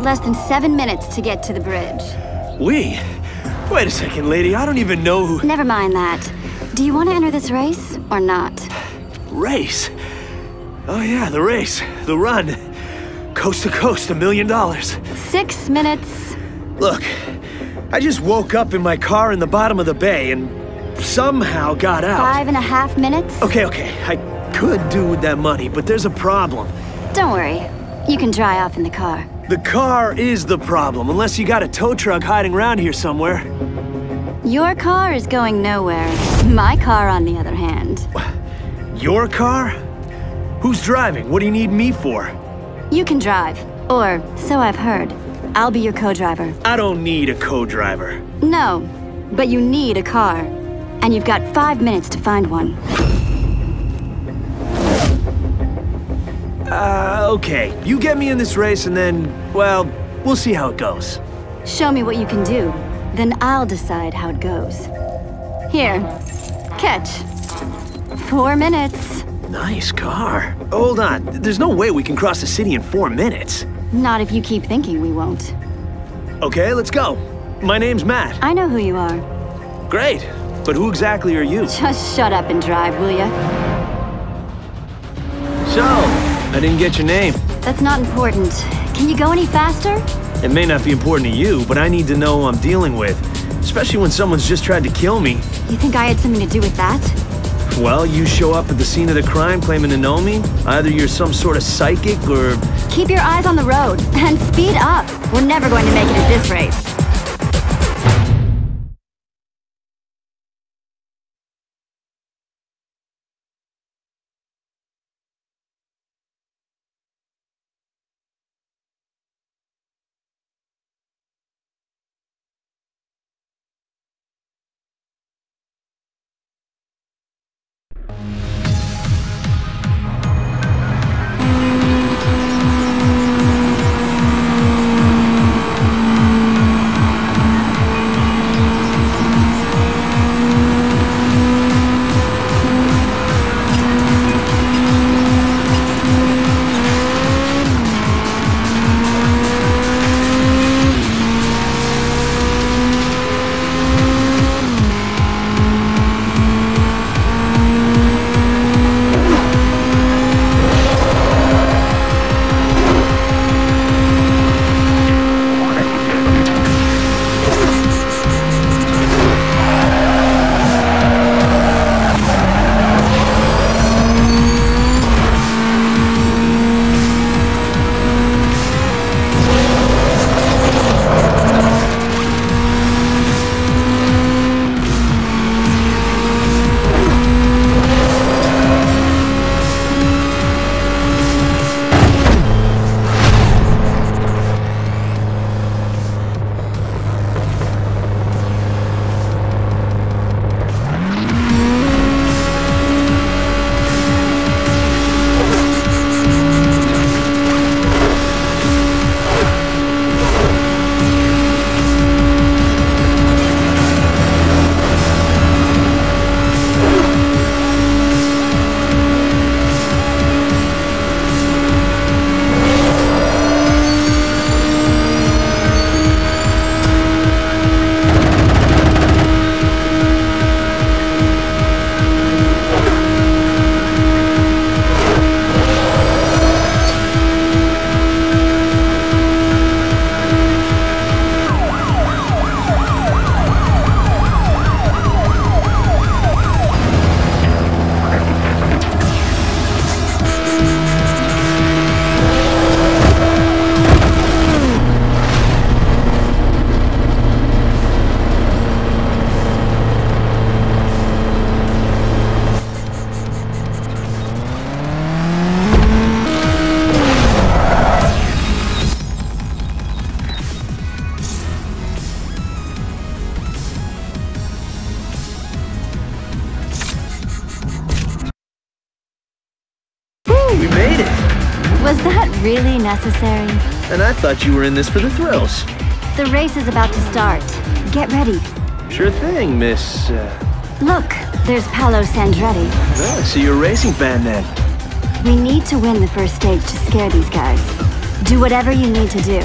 got less than seven minutes to get to the bridge. We? Wait a second, lady. I don't even know who... Never mind that. Do you want to enter this race or not? Race? Oh yeah, the race. The run. Coast to coast, a million dollars. Six minutes. Look, I just woke up in my car in the bottom of the bay and somehow got out. Five and a half minutes? Okay, okay. I could do with that money, but there's a problem. Don't worry. You can dry off in the car. The car is the problem, unless you got a tow truck hiding around here somewhere. Your car is going nowhere. My car, on the other hand. Your car? Who's driving? What do you need me for? You can drive. Or, so I've heard. I'll be your co-driver. I don't need a co-driver. No, but you need a car. And you've got five minutes to find one. Uh, okay. You get me in this race and then, well, we'll see how it goes. Show me what you can do. Then I'll decide how it goes. Here. Catch. Four minutes. Nice car. Hold on. There's no way we can cross the city in four minutes. Not if you keep thinking we won't. Okay, let's go. My name's Matt. I know who you are. Great. But who exactly are you? Just shut up and drive, will ya? So, I didn't get your name. That's not important. Can you go any faster? It may not be important to you, but I need to know who I'm dealing with. Especially when someone's just tried to kill me. You think I had something to do with that? Well, you show up at the scene of the crime claiming to know me. Either you're some sort of psychic or... Keep your eyes on the road, and speed up. We're never going to make it at this race. Thought you were in this for the thrills. The race is about to start. Get ready. Sure thing, Miss... Uh, Look, there's Paolo Sandretti. Yeah, so you're a racing fan then? We need to win the first stage to scare these guys. Do whatever you need to do.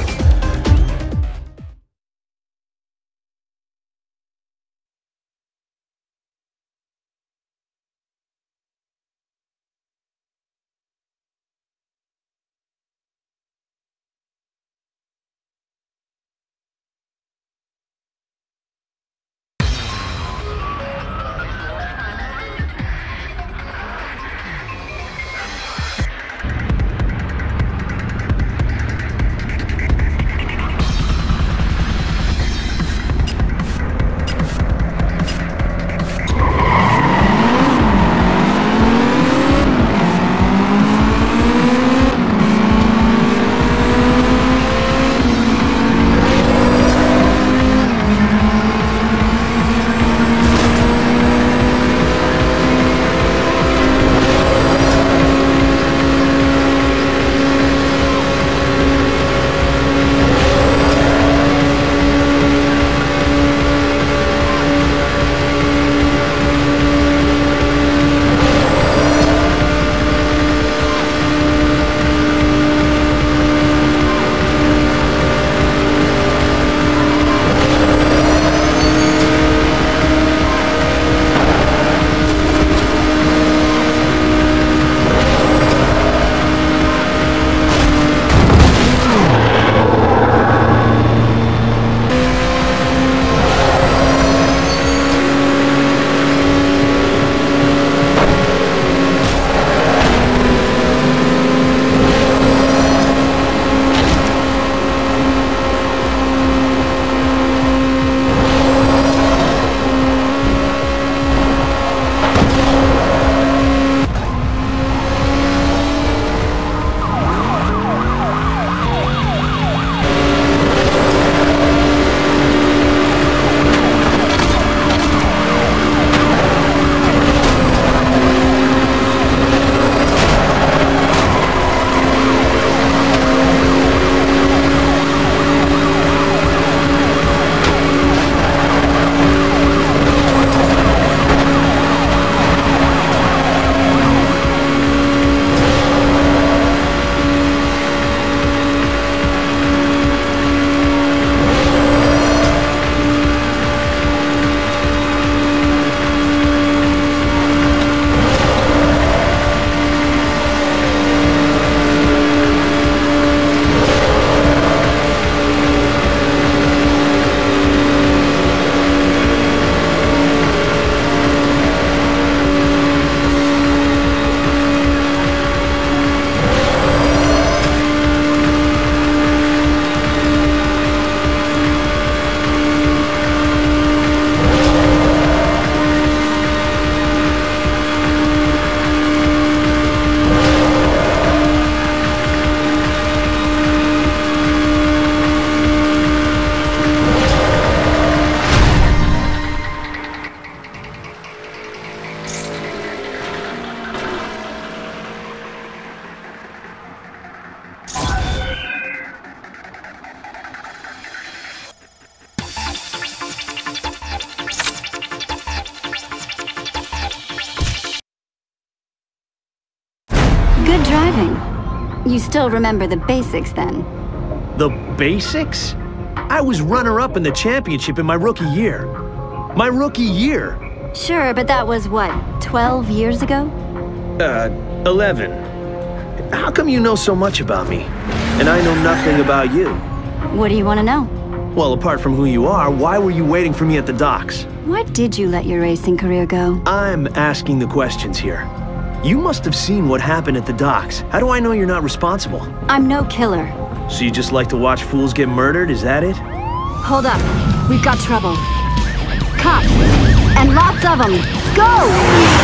Remember the basics then? The basics? I was runner-up in the championship in my rookie year. My rookie year. Sure, but that was what, 12 years ago? Uh, 11. How come you know so much about me? And I know nothing about you? What do you want to know? Well, apart from who you are, why were you waiting for me at the docks? Why did you let your racing career go? I'm asking the questions here. You must have seen what happened at the docks. How do I know you're not responsible? I'm no killer. So you just like to watch fools get murdered, is that it? Hold up. We've got trouble. Cops. And lots of them. Go!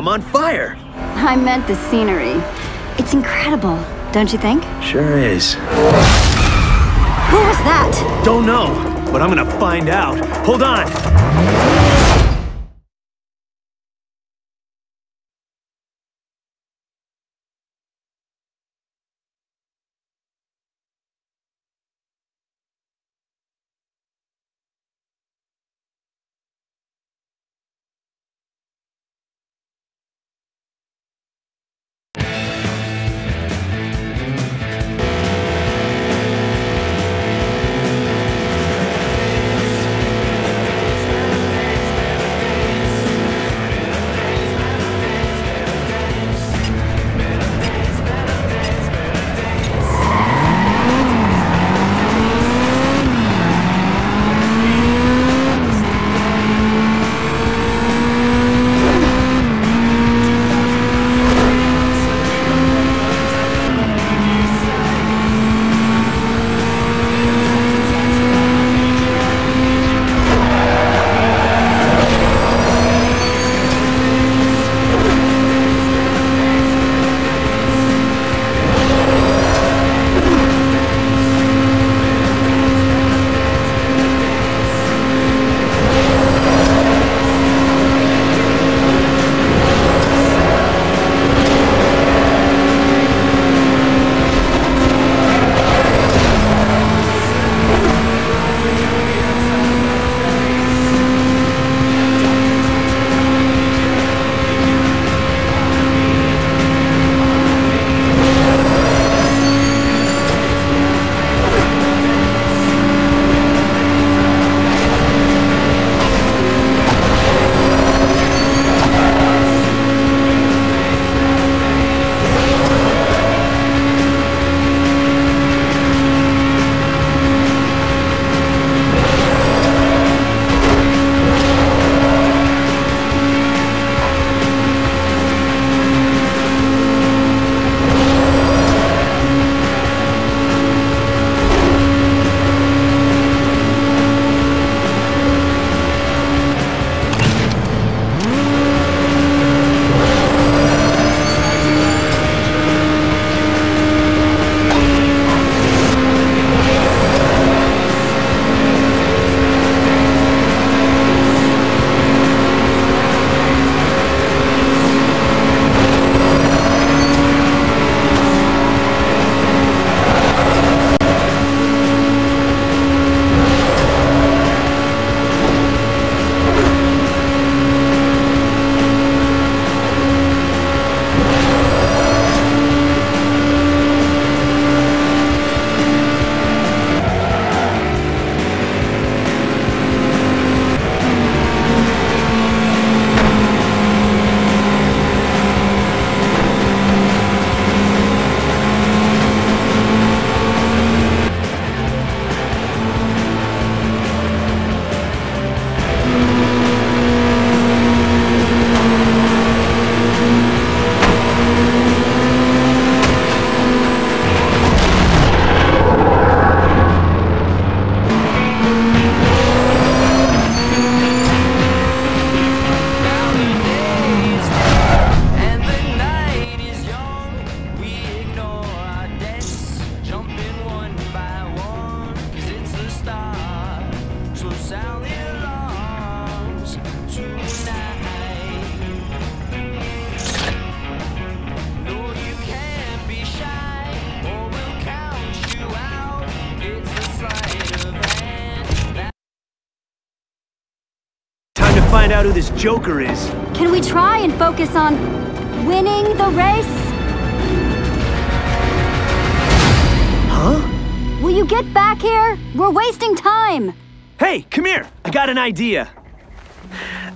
I'm on fire. I meant the scenery. It's incredible, don't you think? Sure is. Who was that? Don't know, but I'm gonna find out. Hold on. Idea.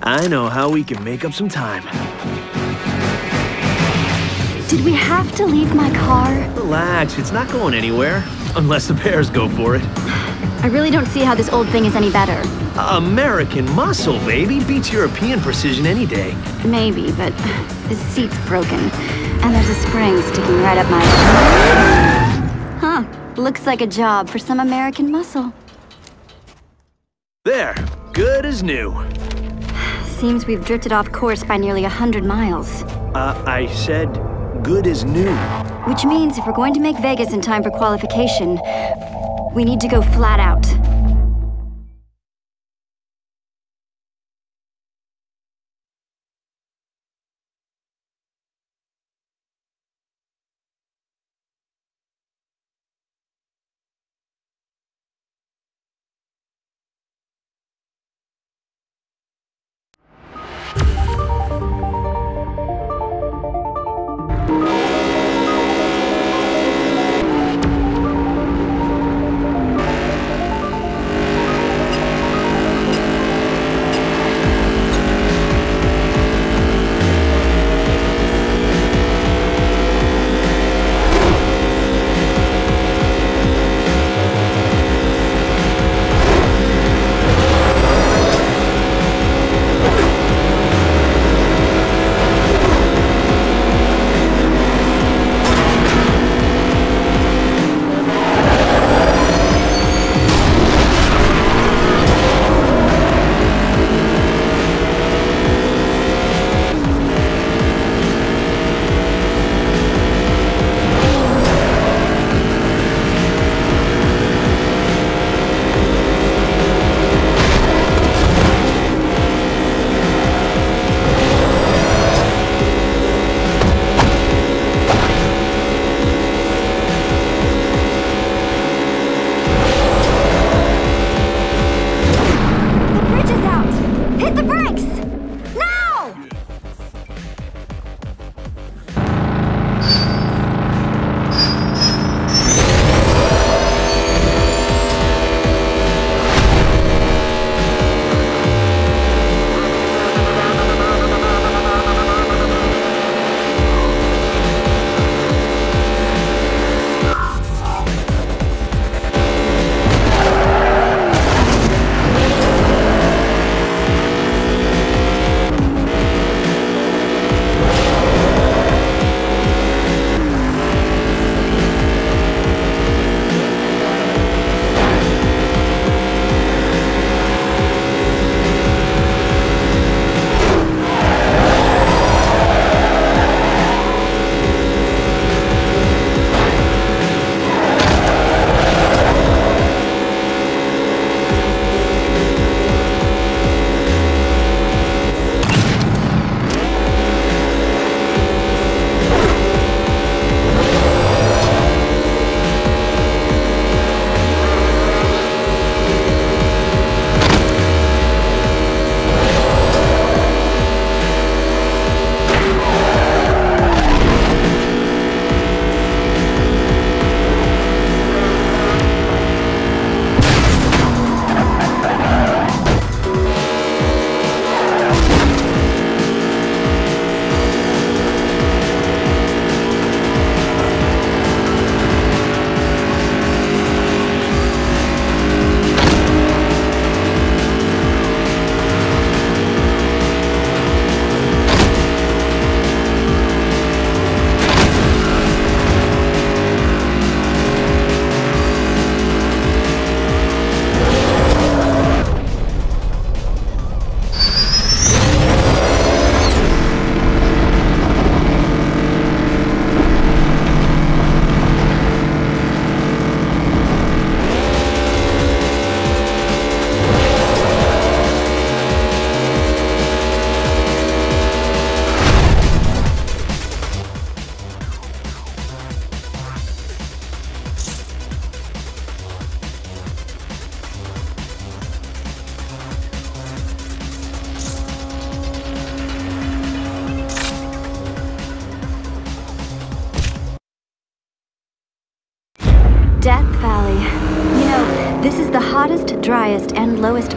I know how we can make up some time. Did we have to leave my car? Relax, it's not going anywhere. Unless the bears go for it. I really don't see how this old thing is any better. American muscle, baby. Beats European precision any day. Maybe, but the seat's broken. And there's a spring sticking right up my... Huh. Looks like a job for some American muscle. As new. Seems we've drifted off course by nearly a hundred miles. Uh, I said good as new. Which means if we're going to make Vegas in time for qualification, we need to go flat out.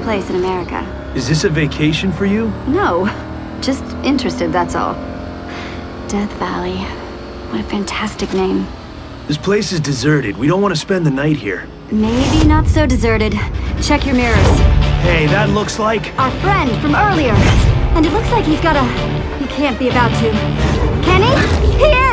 Place in America. Is this a vacation for you? No, just interested, that's all. Death Valley. What a fantastic name. This place is deserted. We don't want to spend the night here. Maybe not so deserted. Check your mirrors. Hey, that looks like... Our friend from earlier. And it looks like he's got a... He can't be about to. Can he? He is!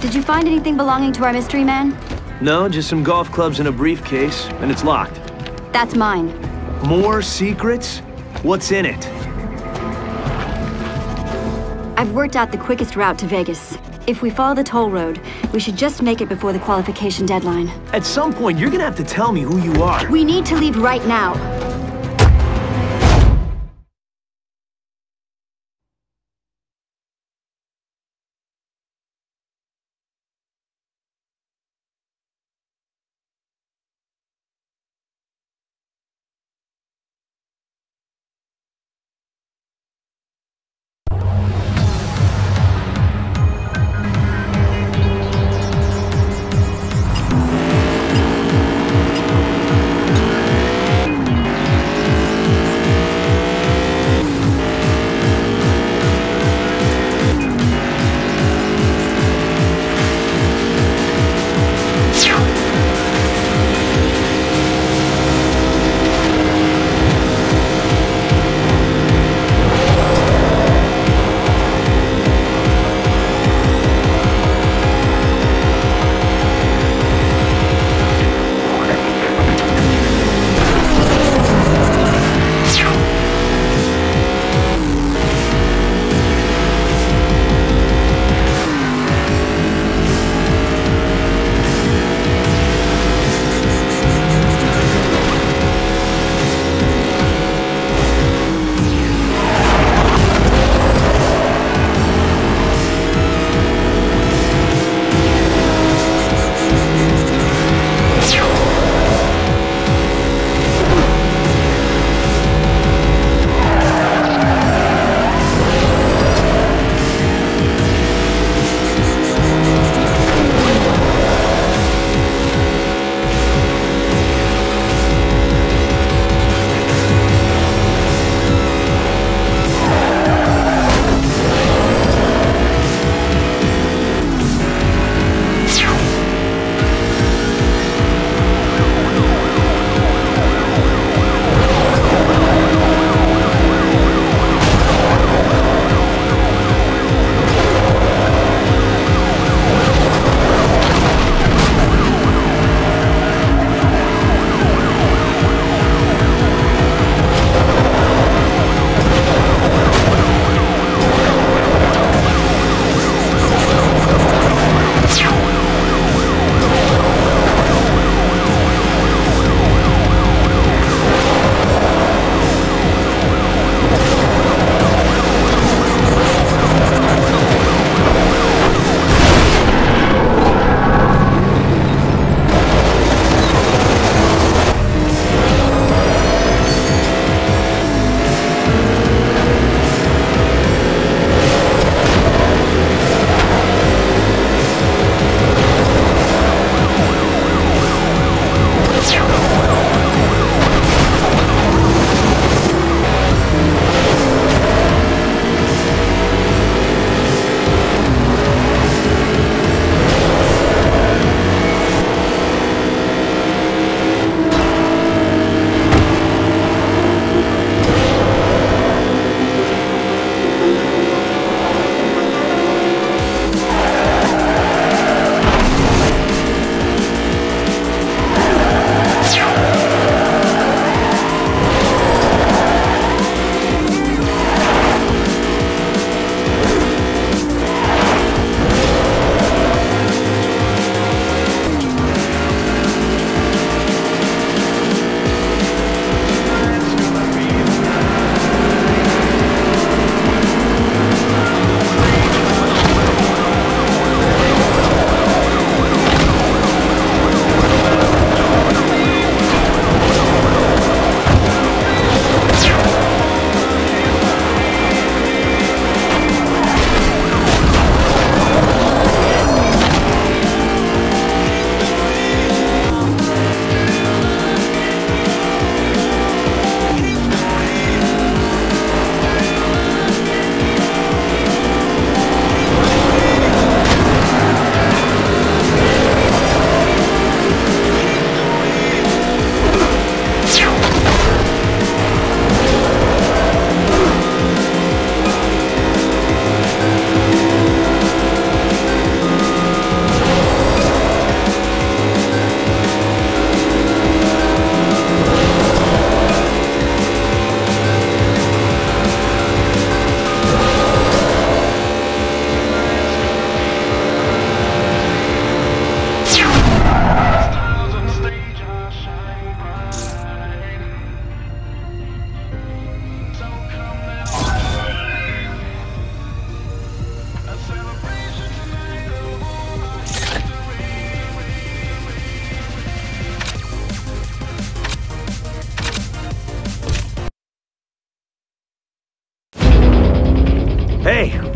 Did you find anything belonging to our mystery man? No, just some golf clubs in a briefcase, and it's locked. That's mine. More secrets? What's in it? I've worked out the quickest route to Vegas. If we follow the toll road, we should just make it before the qualification deadline. At some point, you're gonna have to tell me who you are. We need to leave right now.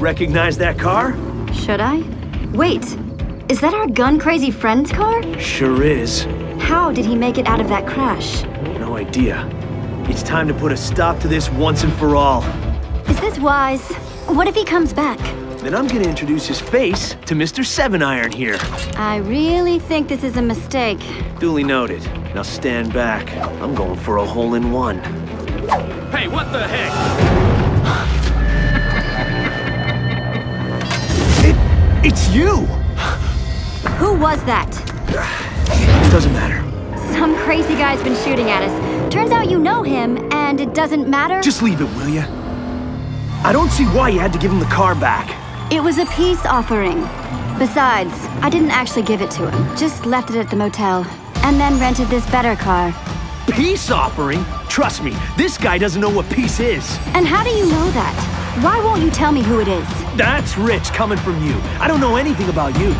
Recognize that car? Should I? Wait, is that our gun-crazy friend's car? Sure is. How did he make it out of that crash? No idea. It's time to put a stop to this once and for all. Is this wise? What if he comes back? Then I'm gonna introduce his face to Mr. Seven Iron here. I really think this is a mistake. Duly noted. Now stand back. I'm going for a hole-in-one. Hey, you! Who was that? It doesn't matter. Some crazy guy's been shooting at us. Turns out you know him, and it doesn't matter? Just leave it, will ya? I don't see why you had to give him the car back. It was a peace offering. Besides, I didn't actually give it to him. Just left it at the motel. And then rented this better car. Peace offering? Trust me, this guy doesn't know what peace is. And how do you know that? Why won't you tell me who it is? That's rich coming from you. I don't know anything about you.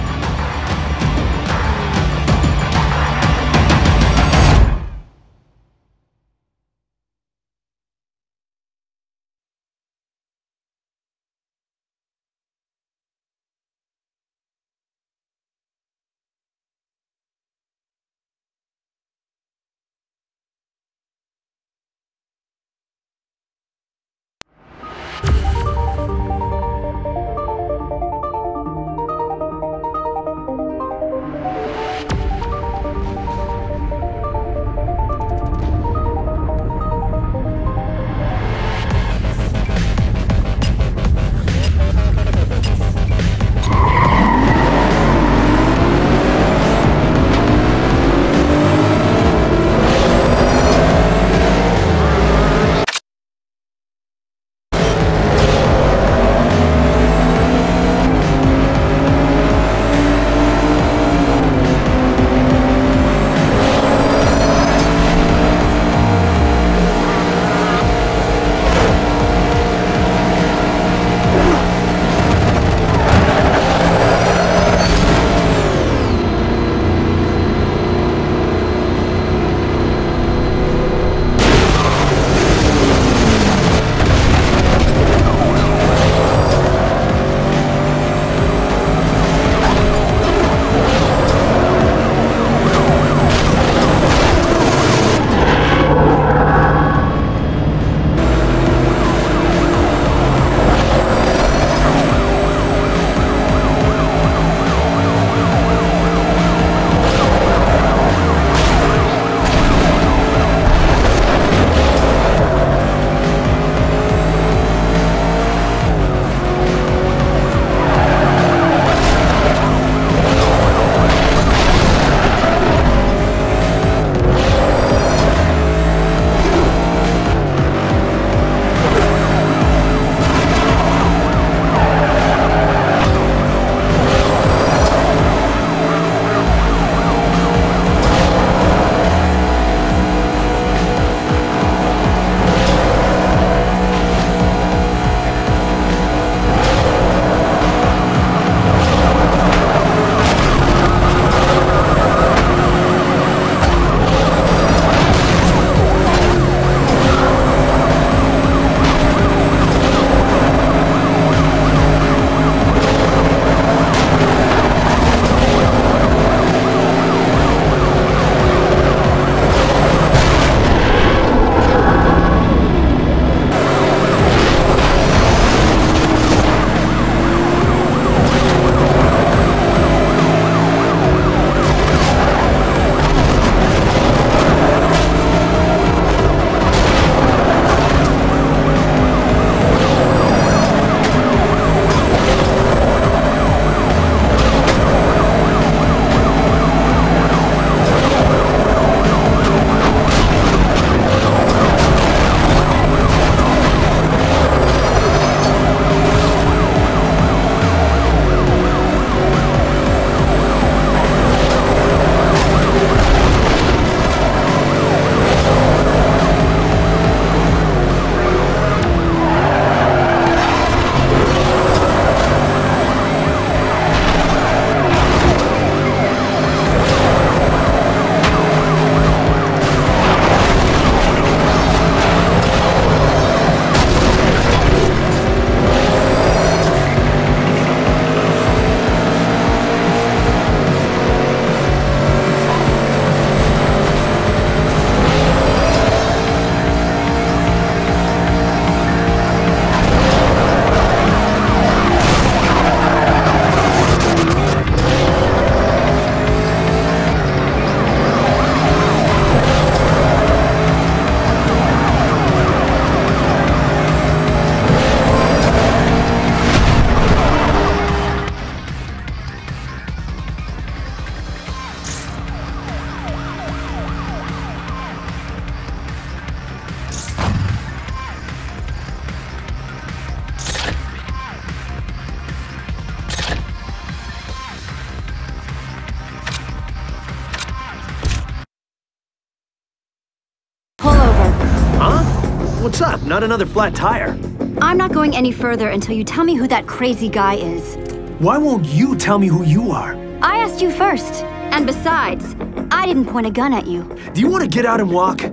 Not another flat tire. I'm not going any further until you tell me who that crazy guy is. Why won't you tell me who you are? I asked you first. And besides, I didn't point a gun at you. Do you want to get out and walk?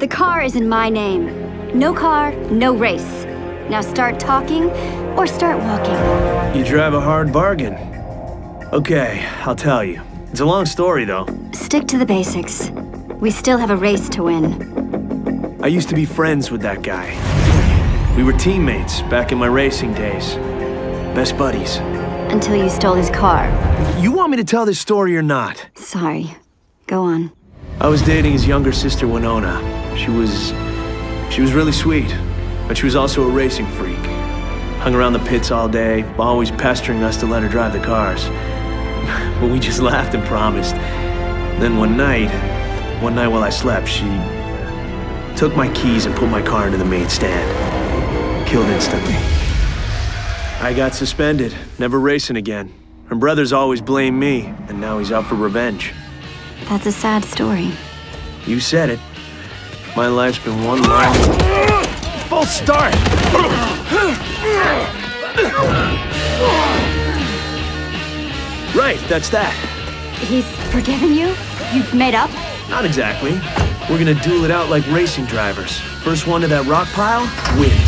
The car is in my name. No car, no race. Now start talking or start walking. You drive a hard bargain. Okay, I'll tell you. It's a long story, though. Stick to the basics. We still have a race to win. I used to be friends with that guy. We were teammates back in my racing days. Best buddies. Until you stole his car. You want me to tell this story or not? Sorry. Go on. I was dating his younger sister, Winona. She was. She was really sweet, but she was also a racing freak. Hung around the pits all day, always pestering us to let her drive the cars. but we just laughed and promised. Then one night, one night while I slept, she took my keys and put my car into the main stand. Killed instantly. I got suspended, never racing again. Her brothers always blame me, and now he's out for revenge. That's a sad story. You said it. My life's been one long. Full start! Right, that's that. He's forgiven you? You've made up? Not exactly. We're gonna duel it out like racing drivers. First one to that rock pile wins.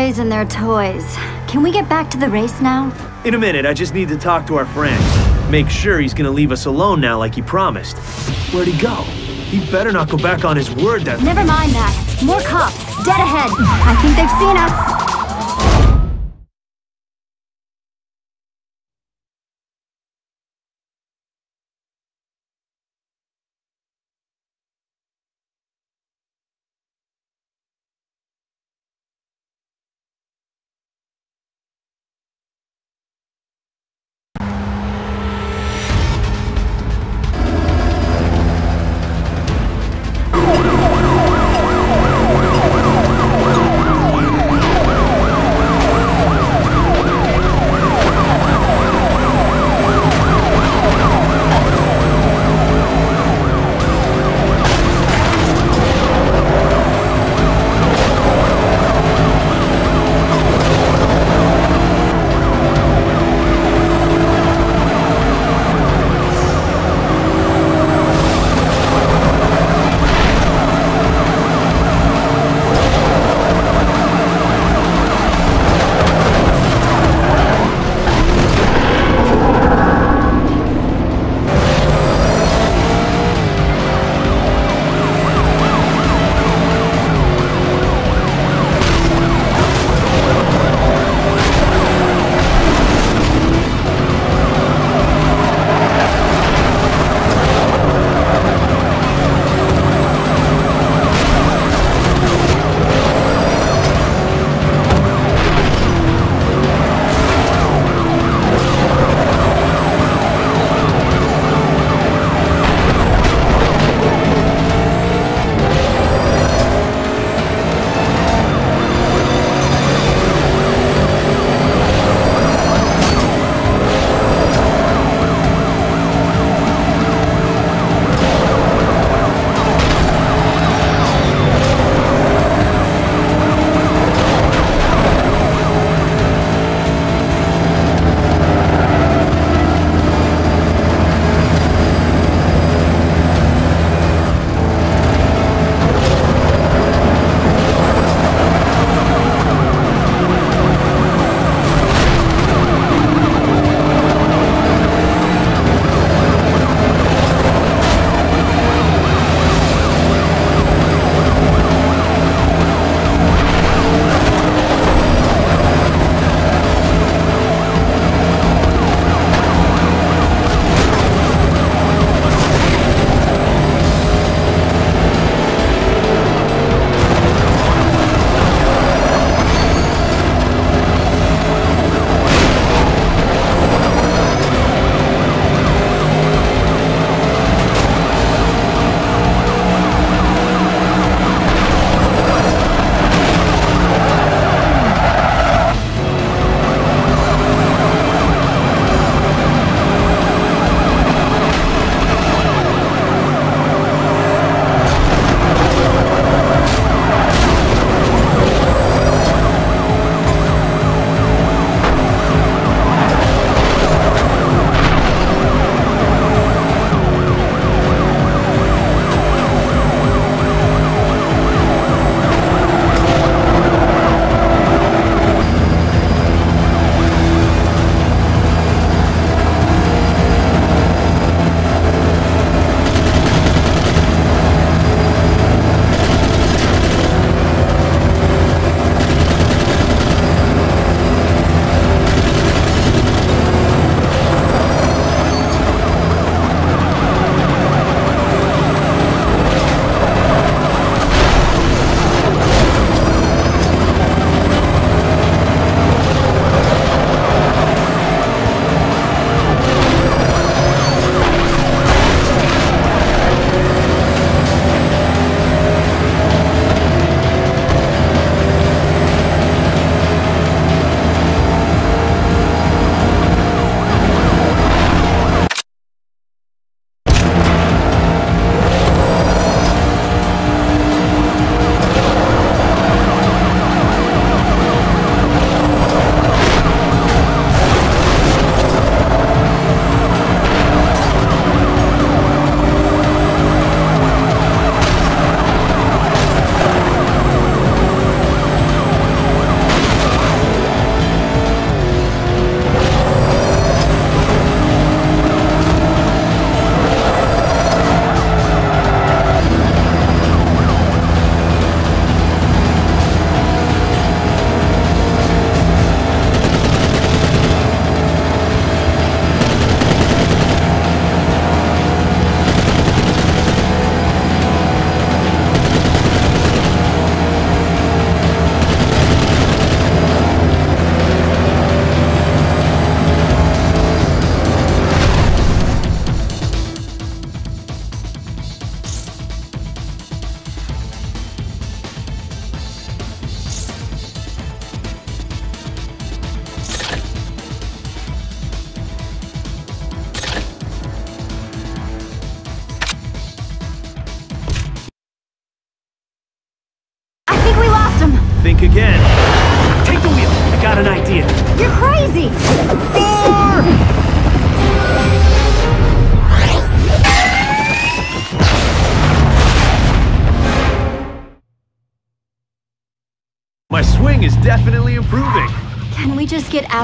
Boys and their toys. Can we get back to the race now? In a minute, I just need to talk to our friend. Make sure he's gonna leave us alone now like he promised. Where'd he go? He better not go back on his word that- Never mind that. More cops. Dead ahead. I think they've seen us.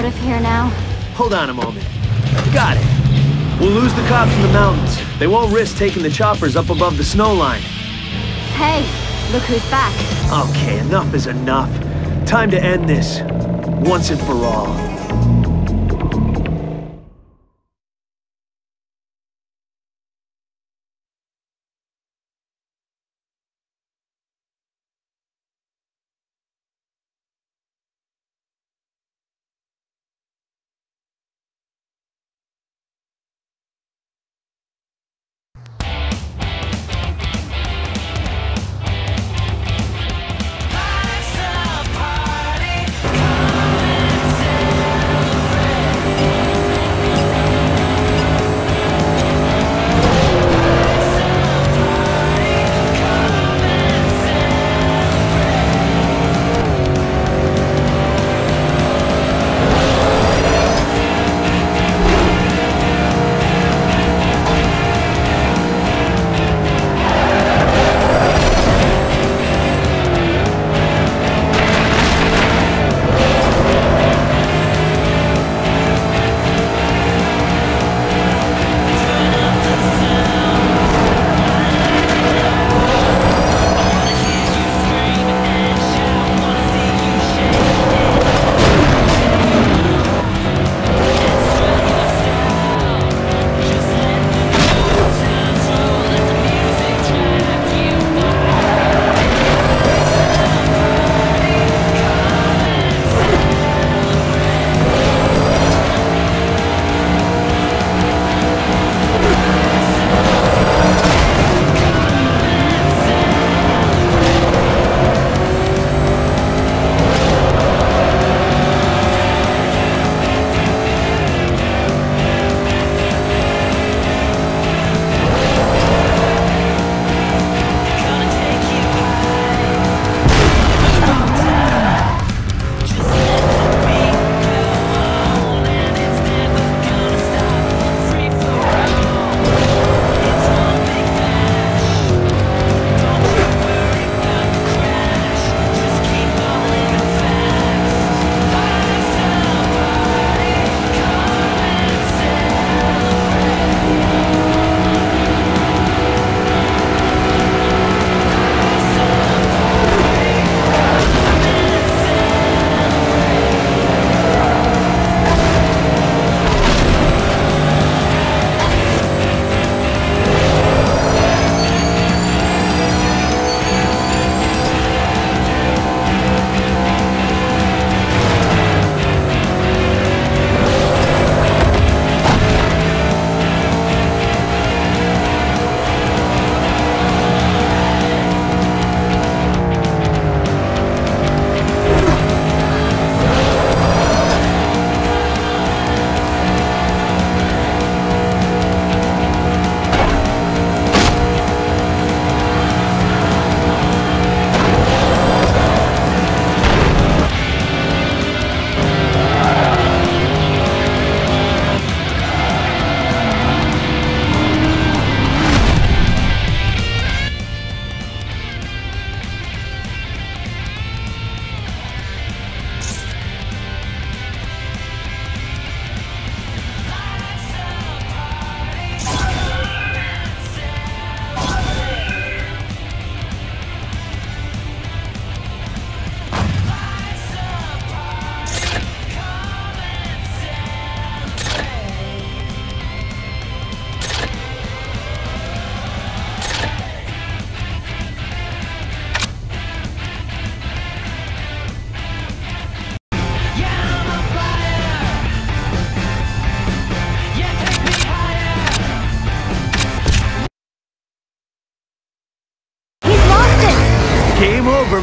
Out of here now? Hold on a moment. Got it. We'll lose the cops in the mountains. They won't risk taking the choppers up above the snow line. Hey, look who's back. Okay, enough is enough. Time to end this. Once and for all.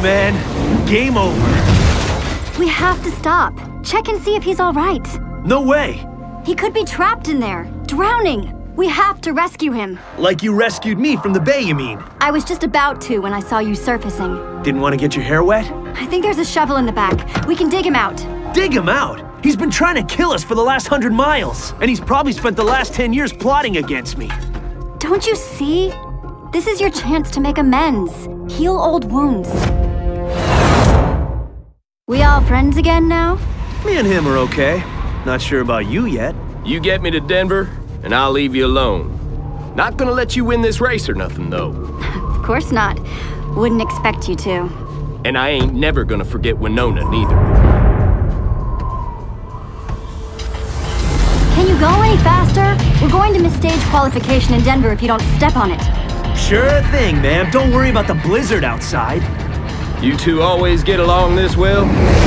Man. Game over. We have to stop. Check and see if he's all right. No way. He could be trapped in there, drowning. We have to rescue him. Like you rescued me from the bay, you mean? I was just about to when I saw you surfacing. Didn't want to get your hair wet? I think there's a shovel in the back. We can dig him out. Dig him out? He's been trying to kill us for the last hundred miles, and he's probably spent the last ten years plotting against me. Don't you see? This is your chance to make amends. Heal old wounds. We all friends again now? Me and him are okay. Not sure about you yet. You get me to Denver, and I'll leave you alone. Not gonna let you win this race or nothing, though. Of course not. Wouldn't expect you to. And I ain't never gonna forget Winona, neither. Can you go any faster? We're going to miss stage qualification in Denver if you don't step on it. Sure thing, ma'am. Don't worry about the blizzard outside. You two always get along this well?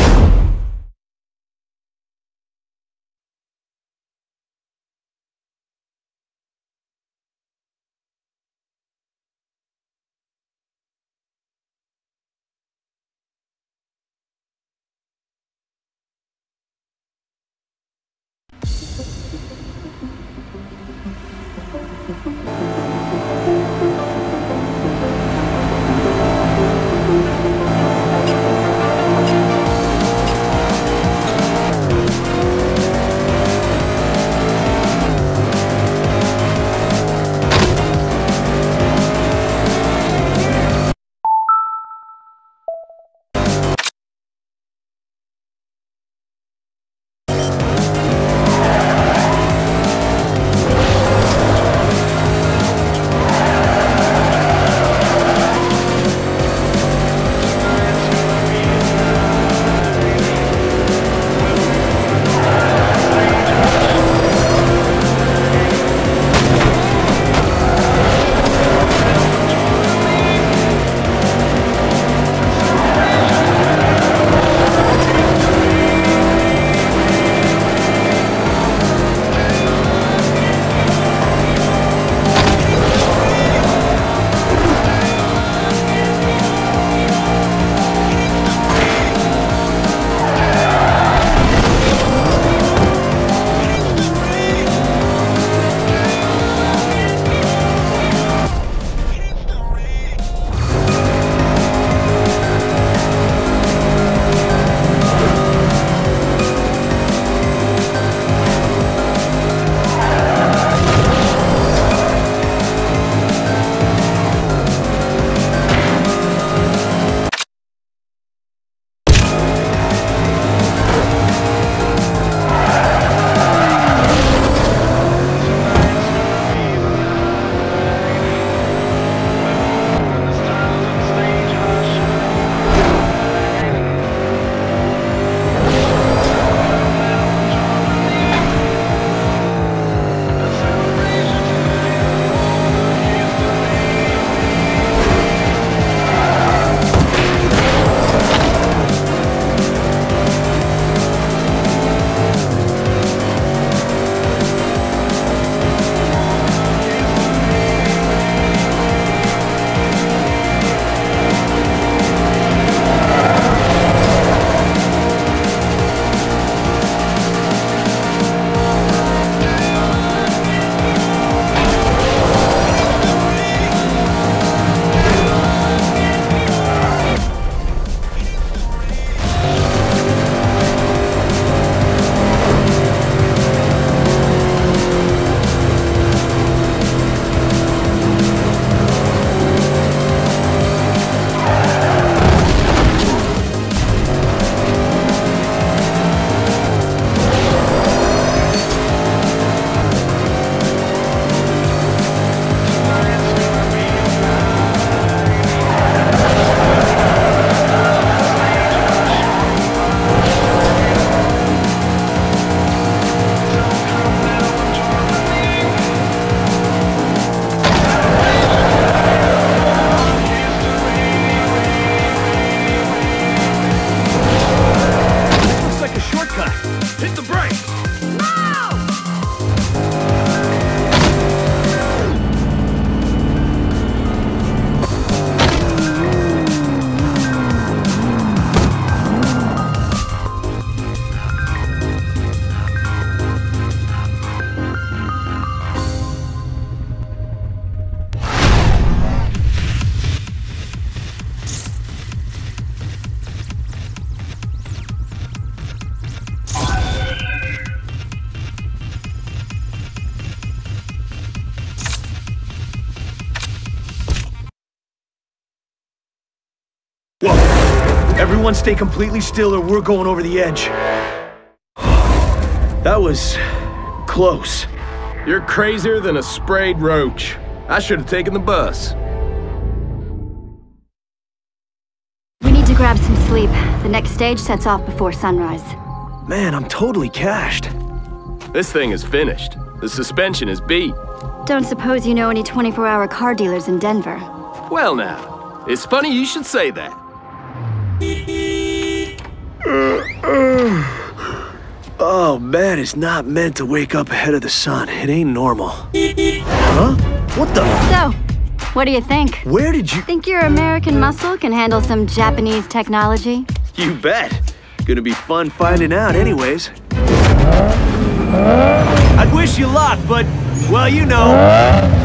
Everyone stay completely still or we're going over the edge. That was close. You're crazier than a sprayed roach. I should have taken the bus. We need to grab some sleep. The next stage sets off before sunrise. Man, I'm totally cashed. This thing is finished. The suspension is beat. Don't suppose you know any 24-hour car dealers in Denver? Well now, it's funny you should say that. Oh, man is not meant to wake up ahead of the sun. It ain't normal. Huh? What the? So, what do you think? Where did you? Think your American muscle can handle some Japanese technology? You bet. Gonna be fun finding out, anyways. I'd wish you luck, but, well, you know.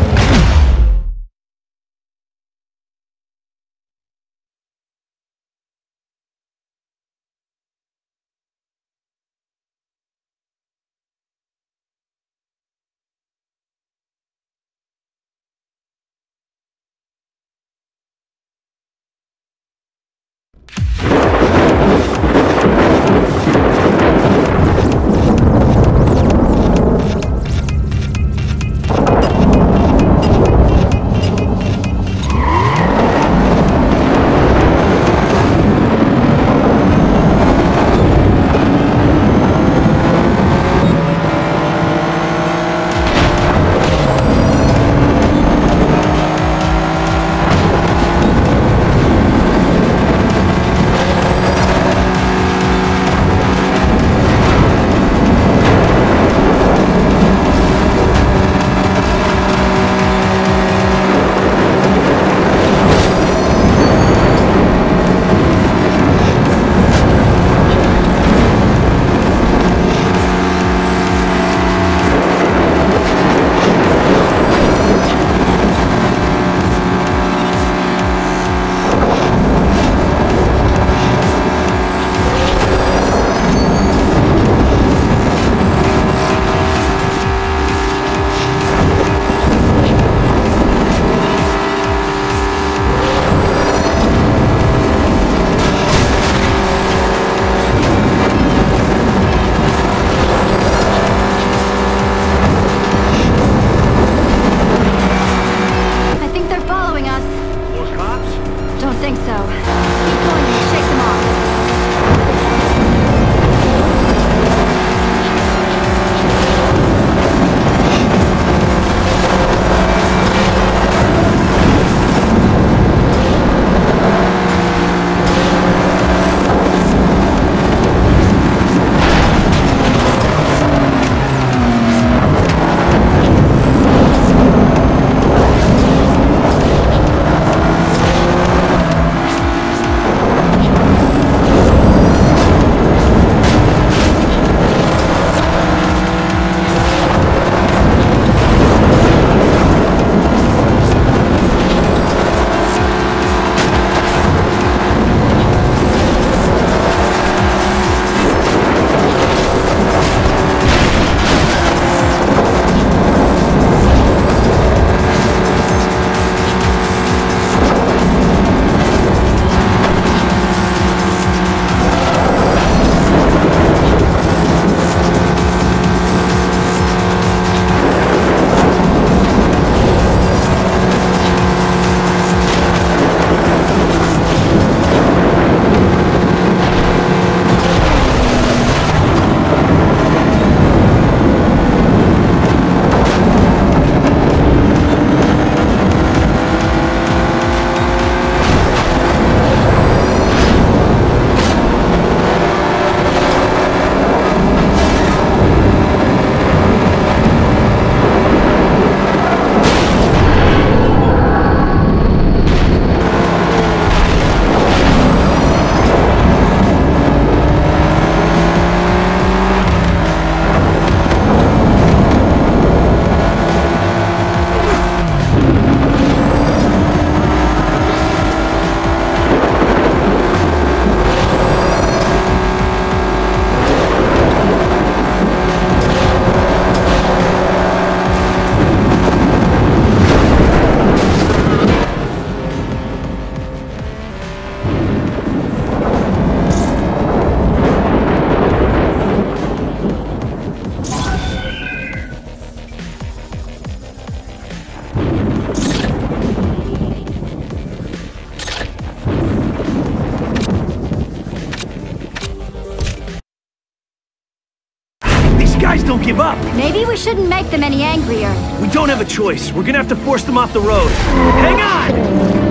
We shouldn't make them any angrier. We don't have a choice. We're gonna have to force them off the road. Hang on!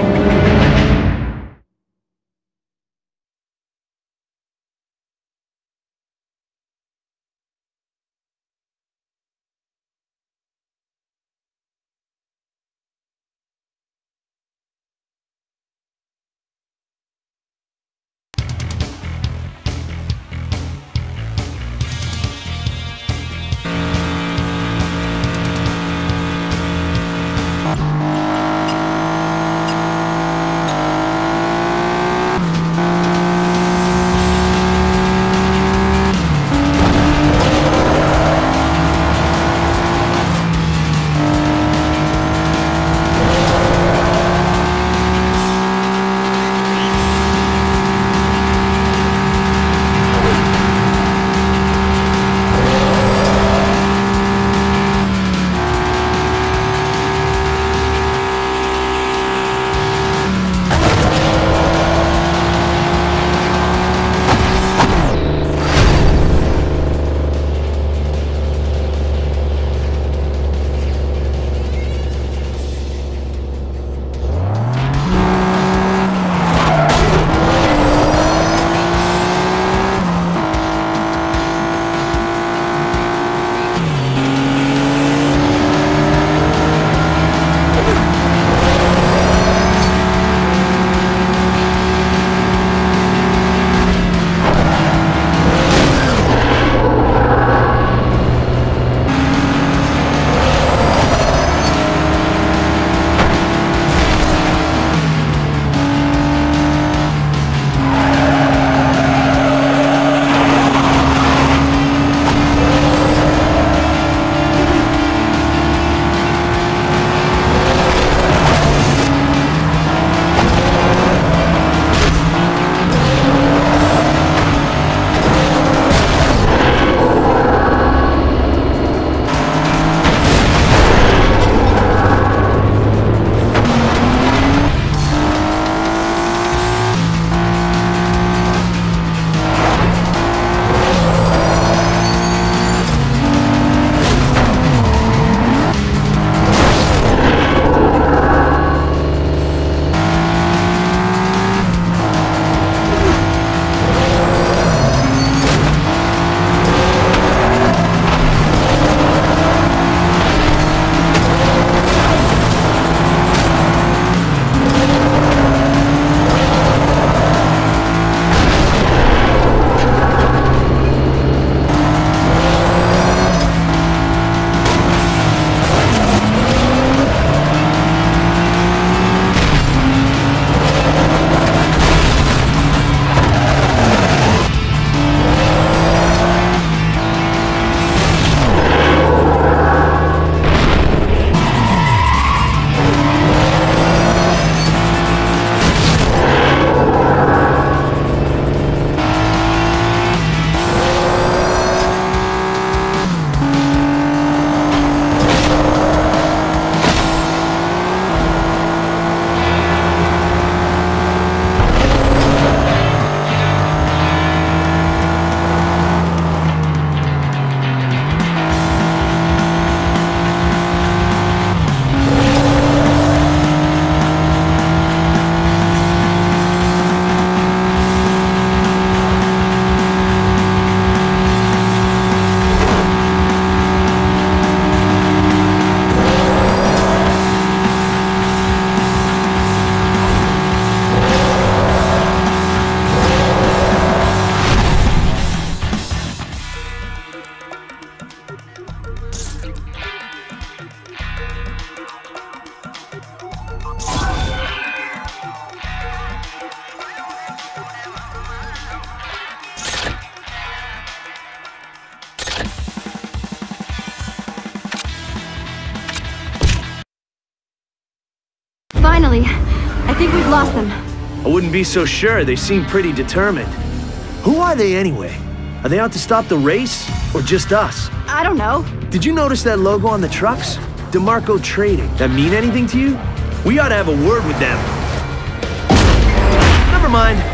Be so sure. They seem pretty determined. Who are they anyway? Are they out to stop the race? Or just us? I don't know. Did you notice that logo on the trucks? DeMarco Trading. That mean anything to you? We ought to have a word with them. Never mind.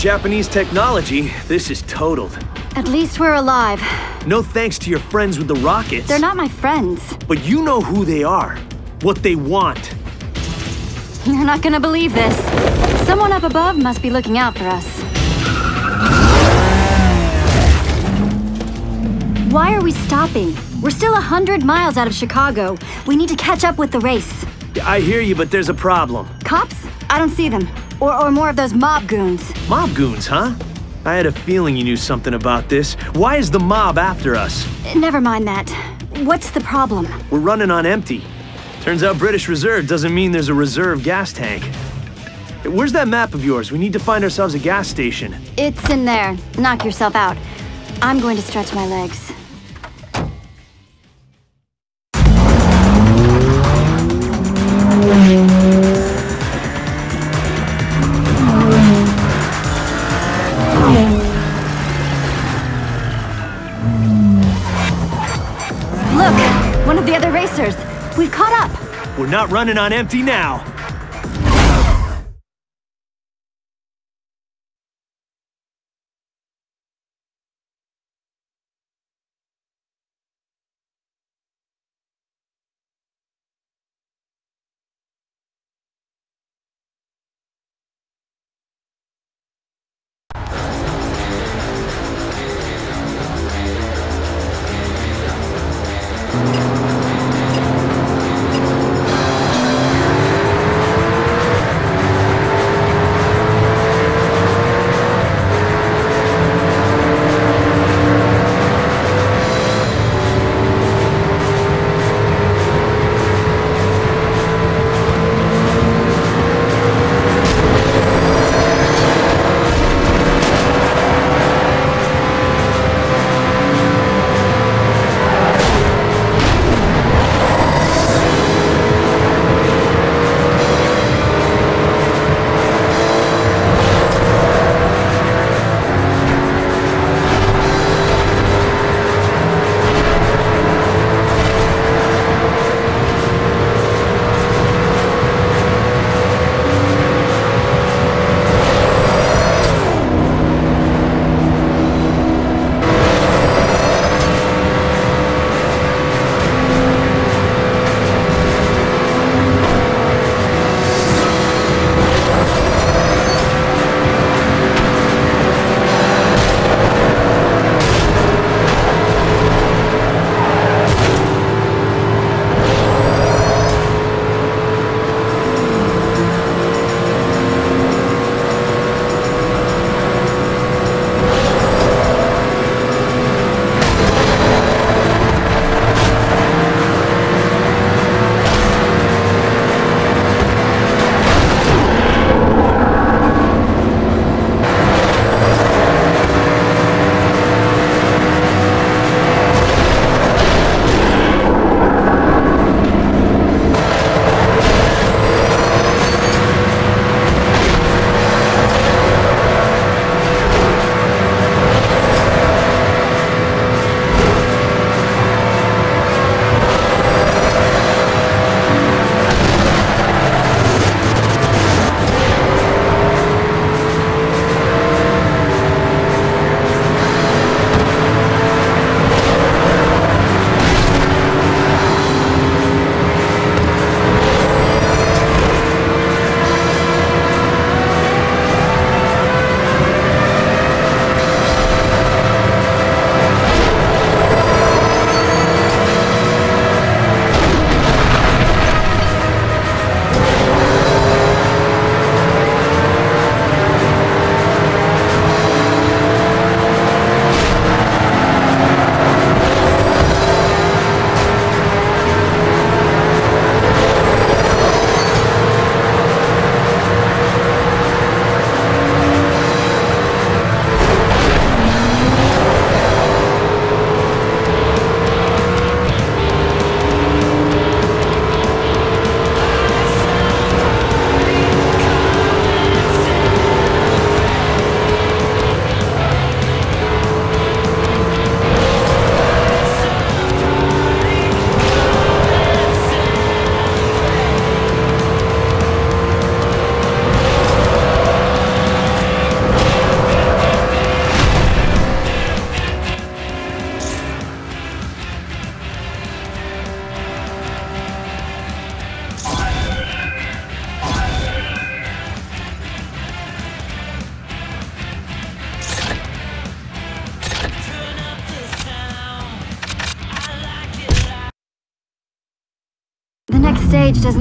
Japanese technology. This is totaled. At least we're alive. No thanks to your friends with the rockets. They're not my friends. But you know who they are. What they want. You're not gonna believe this. Someone up above must be looking out for us. Why are we stopping? We're still a hundred miles out of Chicago. We need to catch up with the race. I hear you, but there's a problem. Cops? I don't see them. Or, or more of those mob goons. Mob goons, huh? I had a feeling you knew something about this. Why is the mob after us? Never mind that. What's the problem? We're running on empty. Turns out British Reserve doesn't mean there's a reserve gas tank. Where's that map of yours? We need to find ourselves a gas station. It's in there. Knock yourself out. I'm going to stretch my legs. Not running on empty now.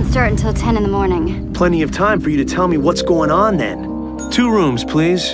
Start until 10 in the morning. Plenty of time for you to tell me what's going on then. Two rooms, please.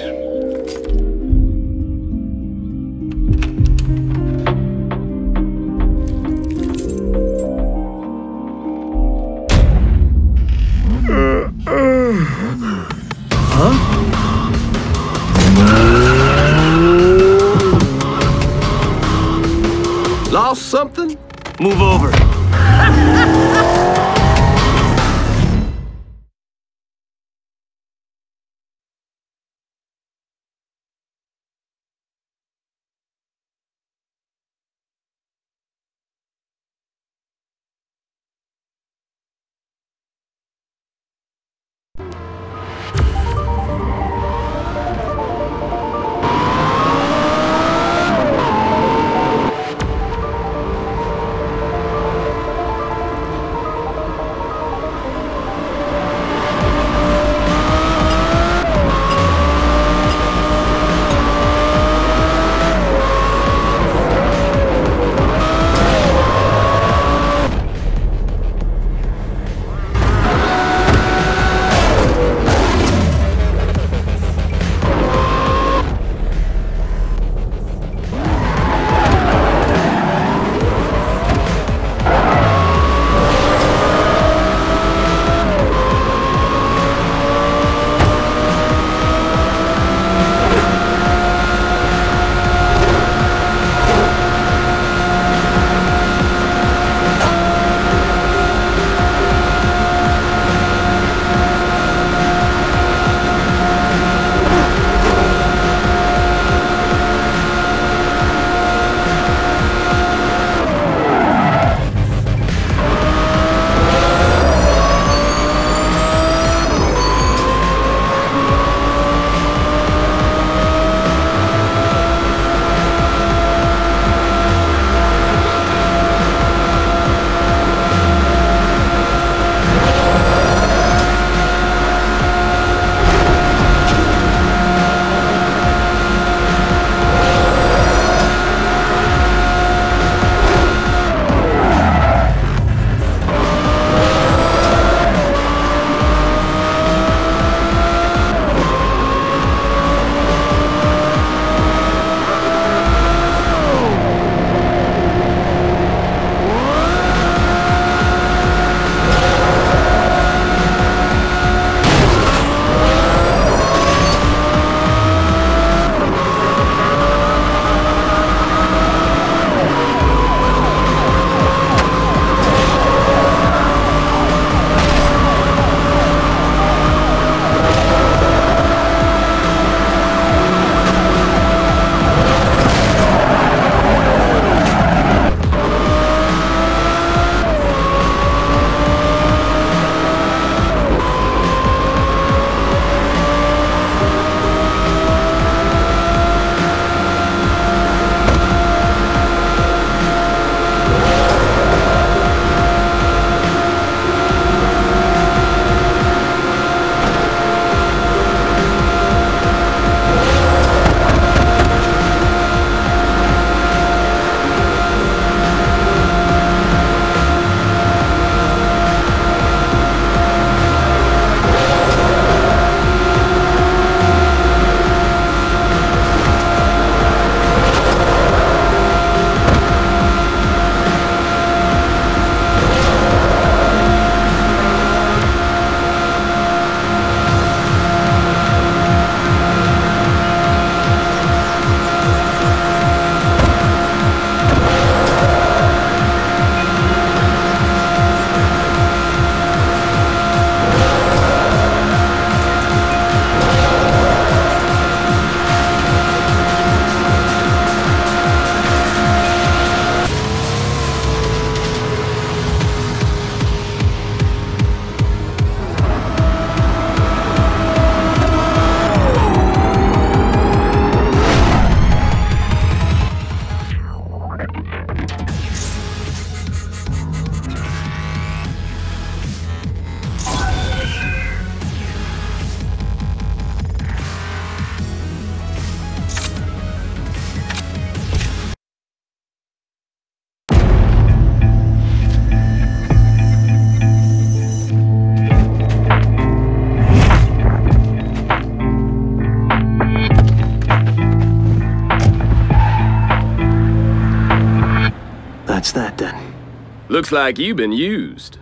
Looks like you've been used.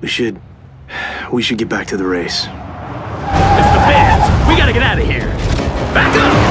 We should... We should get back to the race. It's the feds! We gotta get out of here! Back up!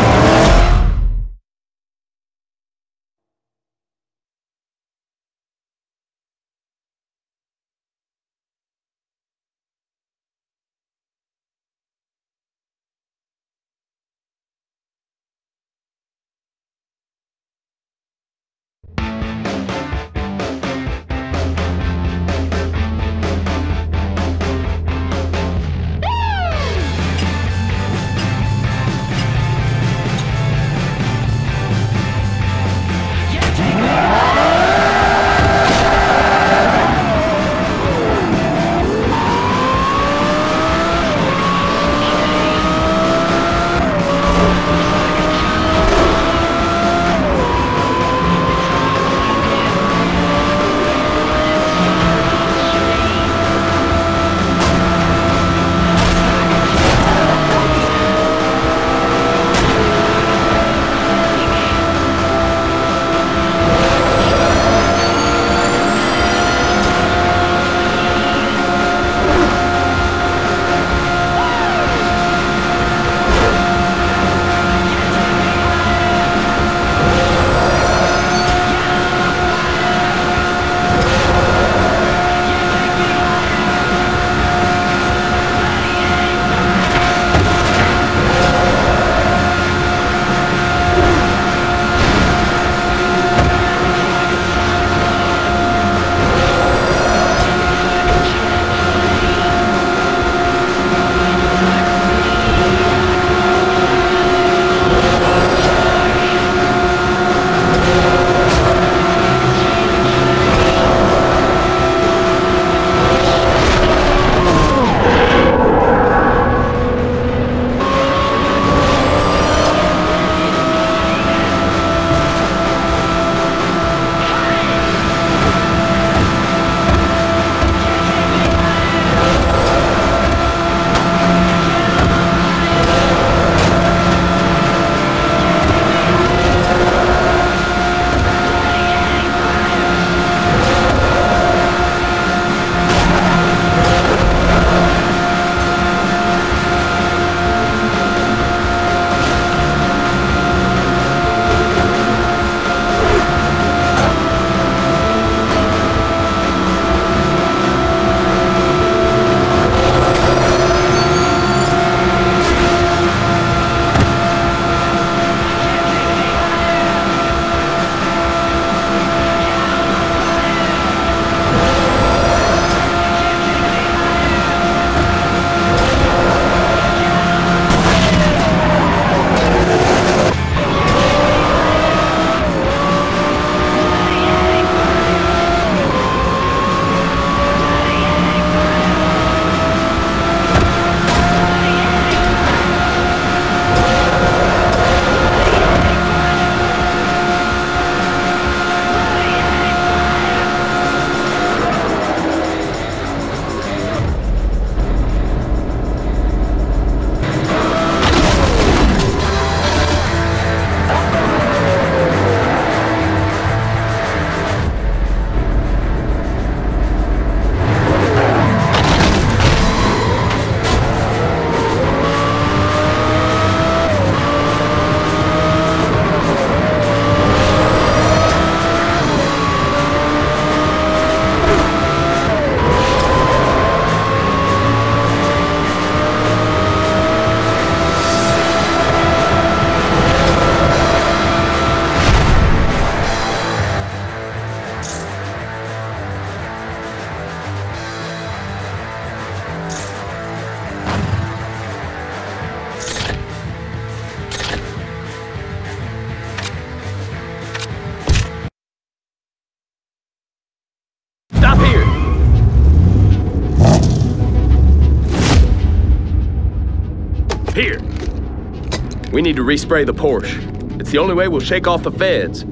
Need to respray the Porsche. It's the only way we'll shake off the feds.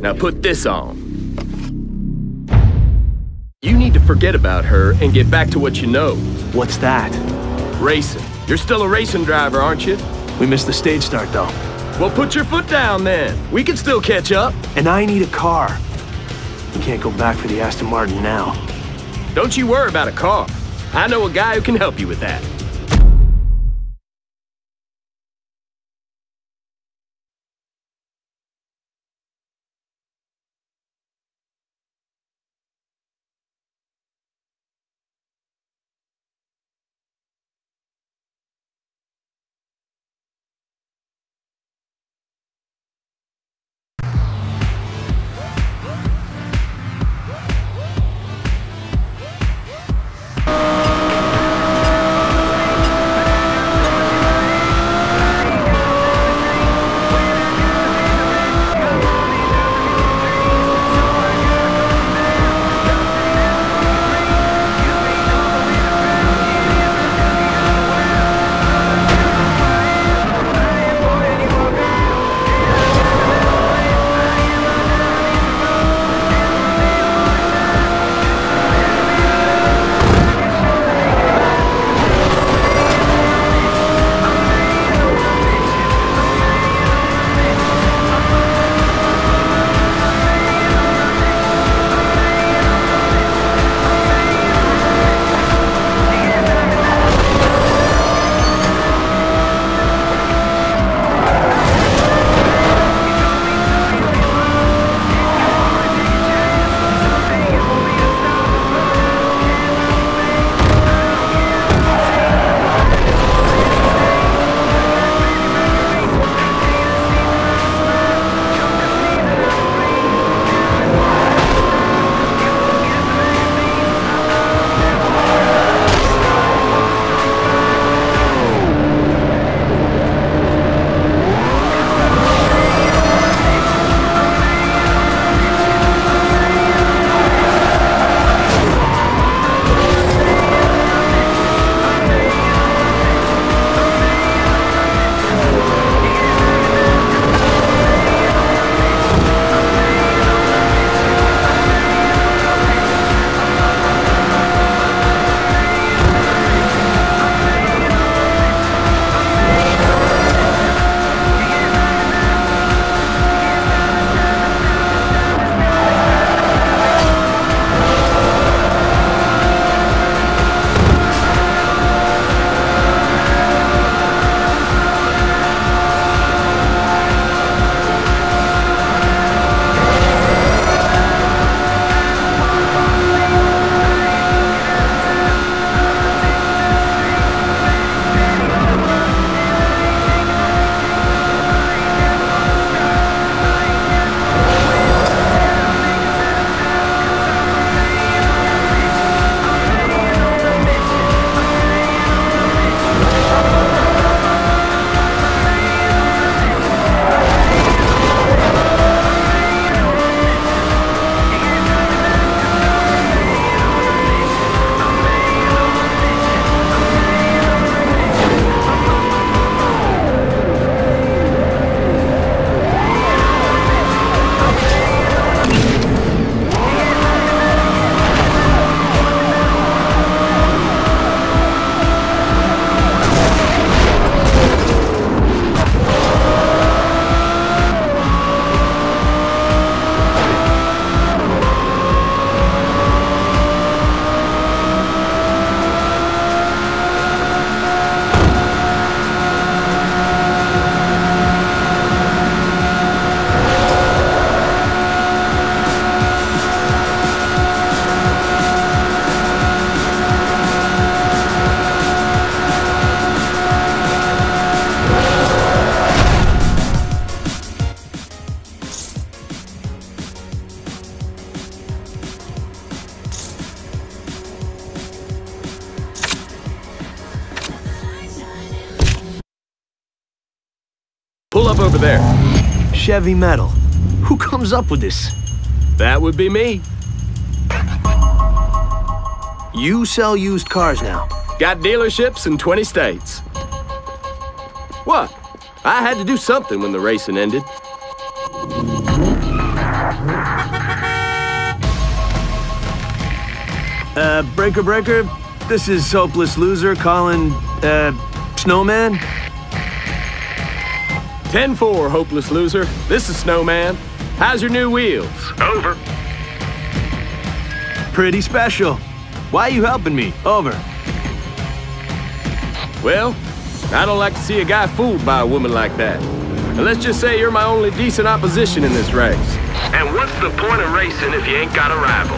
Now put this on. You need to forget about her and get back to what you know. What's that? Racing. You're still a racing driver, aren't you? We missed the stage start, though. Well, put your foot down then. We can still catch up. And I need a car. You can't go back for the Aston Martin now. Don't you worry about a car. I know a guy who can help you with that. Chevy metal. Who comes up with this? That would be me. You sell used cars now. Got dealerships in 20 states. What? I had to do something when the racing ended. Uh, Breaker Breaker, this is Hopeless Loser calling, uh, Snowman? 10-4, hopeless loser. This is Snowman. How's your new wheels? Over. Pretty special. Why are you helping me? Over. Well, I don't like to see a guy fooled by a woman like that. And let's just say you're my only decent opposition in this race. And what's the point of racing if you ain't got a rival?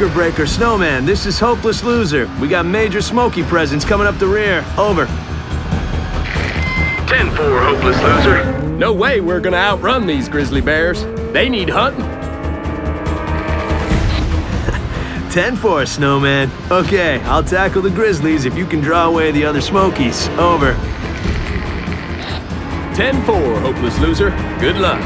Breaker Breaker, Snowman, this is Hopeless Loser. We got major Smoky presence coming up the rear. Over. 10 4, hopeless loser. No way we're gonna outrun these grizzly bears. They need hunting. 10-4, Snowman. Okay, I'll tackle the Grizzlies if you can draw away the other Smokies. Over. 10-4, hopeless loser. Good luck.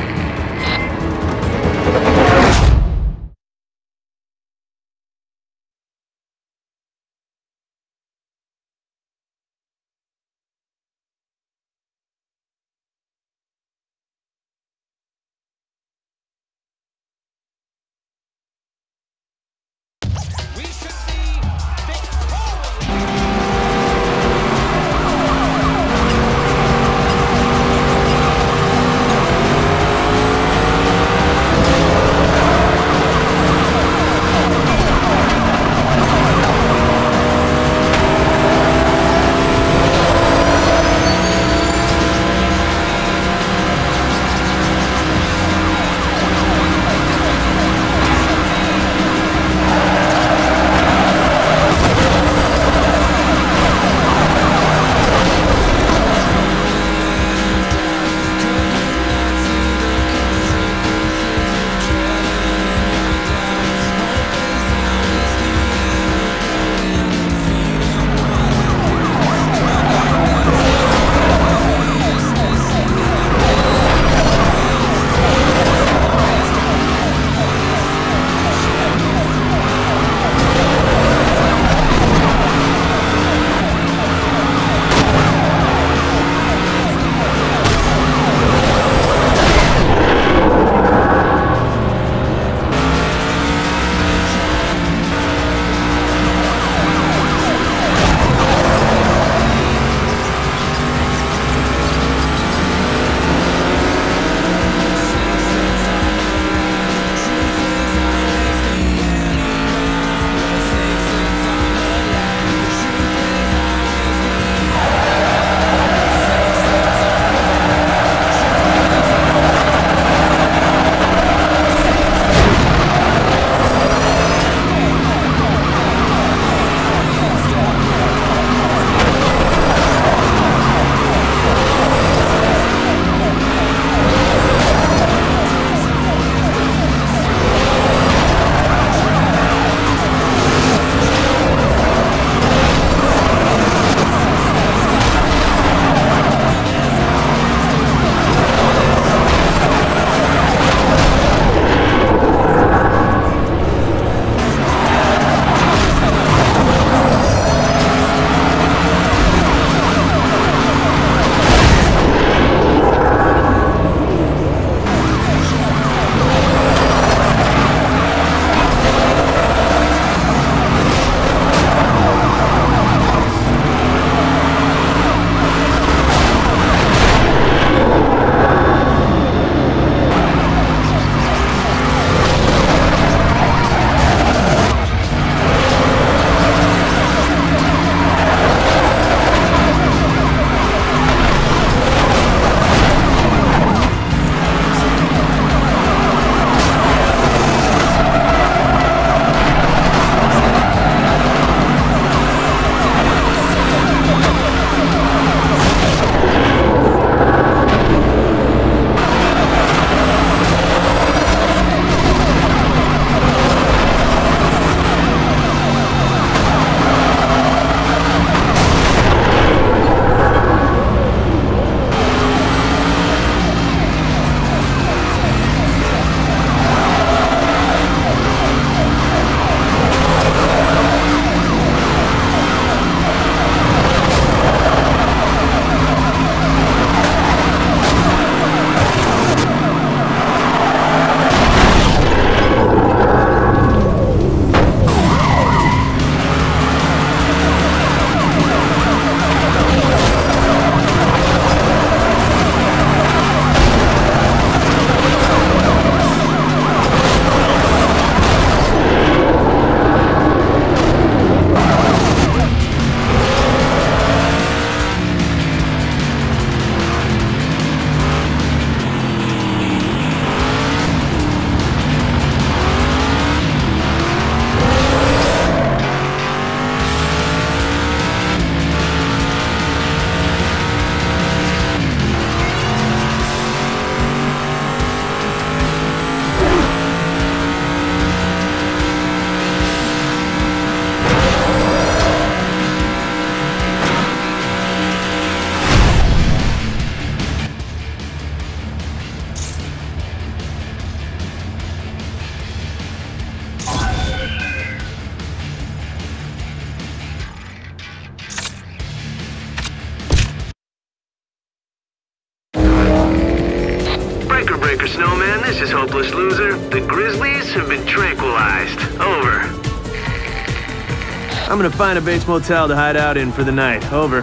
Find a base motel to hide out in for the night. Over.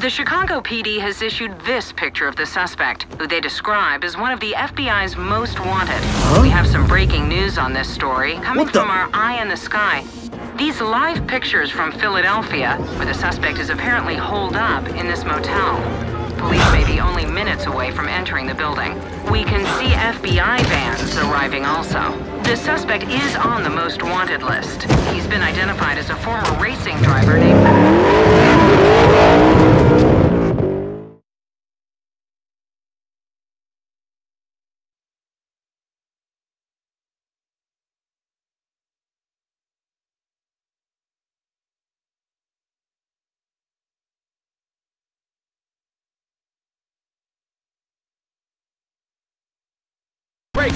The Chicago PD has issued this picture of the suspect, who they describe as one of the FBI's most wanted. We have some breaking news on this story coming from our Eye in the Sky. These live pictures from Philadelphia, where the suspect is apparently holed up in this motel. Police may be only minutes away from entering the building. We can see FBI vans arriving also. The suspect is on the most wanted list. He's been identified as a former racing driver named...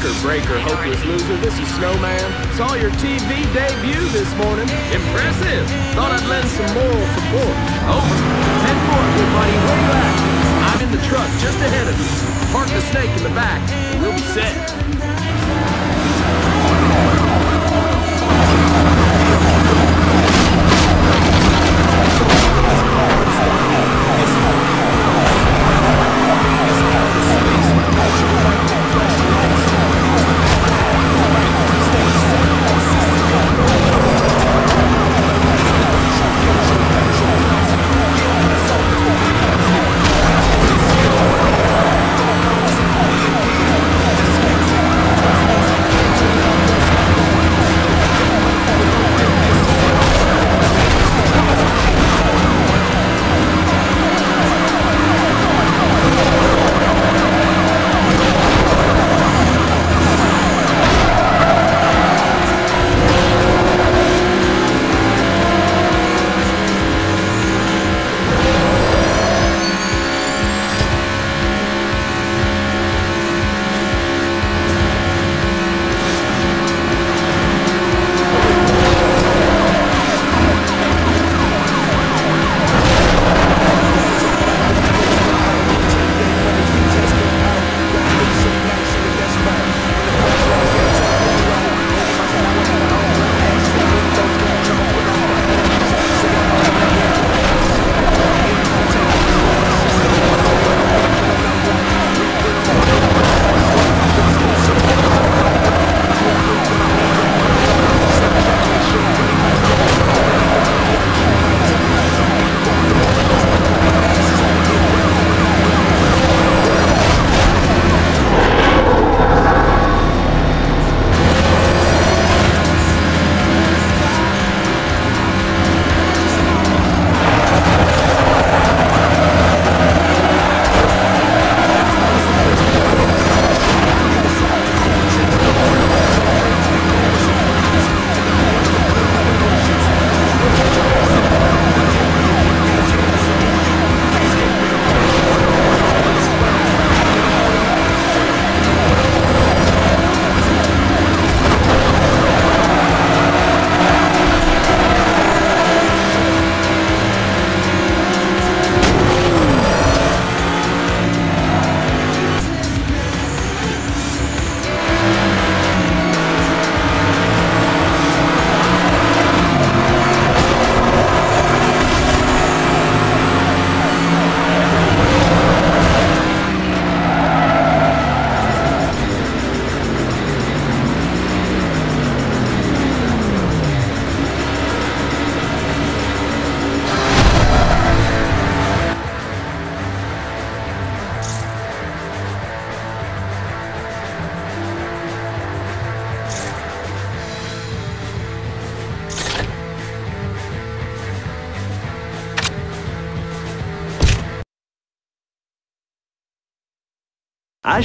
Breaker, breaker, hopeless loser. This is Snowman. Saw your TV debut this morning. Impressive. Thought I'd lend some moral support. Over. 10-4, good buddy. Where you at? I'm in the truck just ahead of you. Park the snake in the back, and we'll be set.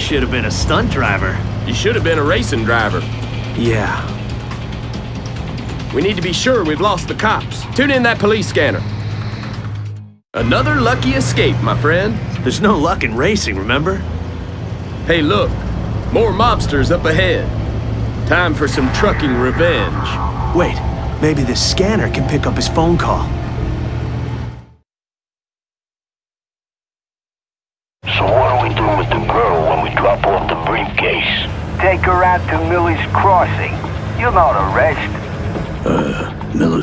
Should have been a stunt driver. You should have been a racing driver. Yeah. We need to be sure we've lost the cops. Tune in that police scanner. Another lucky escape, my friend. There's no luck in racing, remember? Hey, look. More mobsters up ahead. Time for some trucking revenge. Wait, maybe this scanner can pick up his phone call.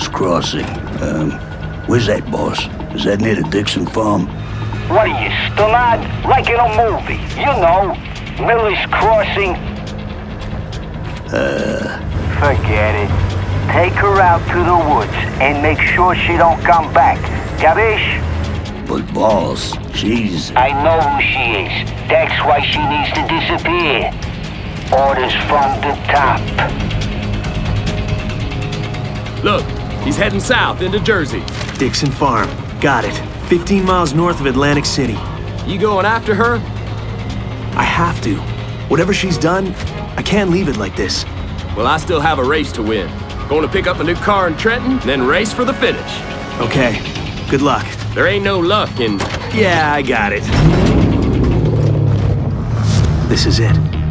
Miller's Crossing. Um, where's that, boss? Is that near the Dixon farm? What are you, stonad? Like in a movie. You know, Miller's Crossing. Uh... Forget it. Take her out to the woods and make sure she don't come back. Gabish? But boss, she's... I know who she is. That's why she needs to disappear. Orders from the top. Look, he's heading south into Jersey. Dixon Farm. Got it. 15 miles north of Atlantic City. You going after her? I have to. Whatever she's done, I can't leave it like this. Well, I still have a race to win. Going to pick up a new car in Trenton, then race for the finish. Okay. Good luck. There ain't no luck in... Yeah, I got it. This is it.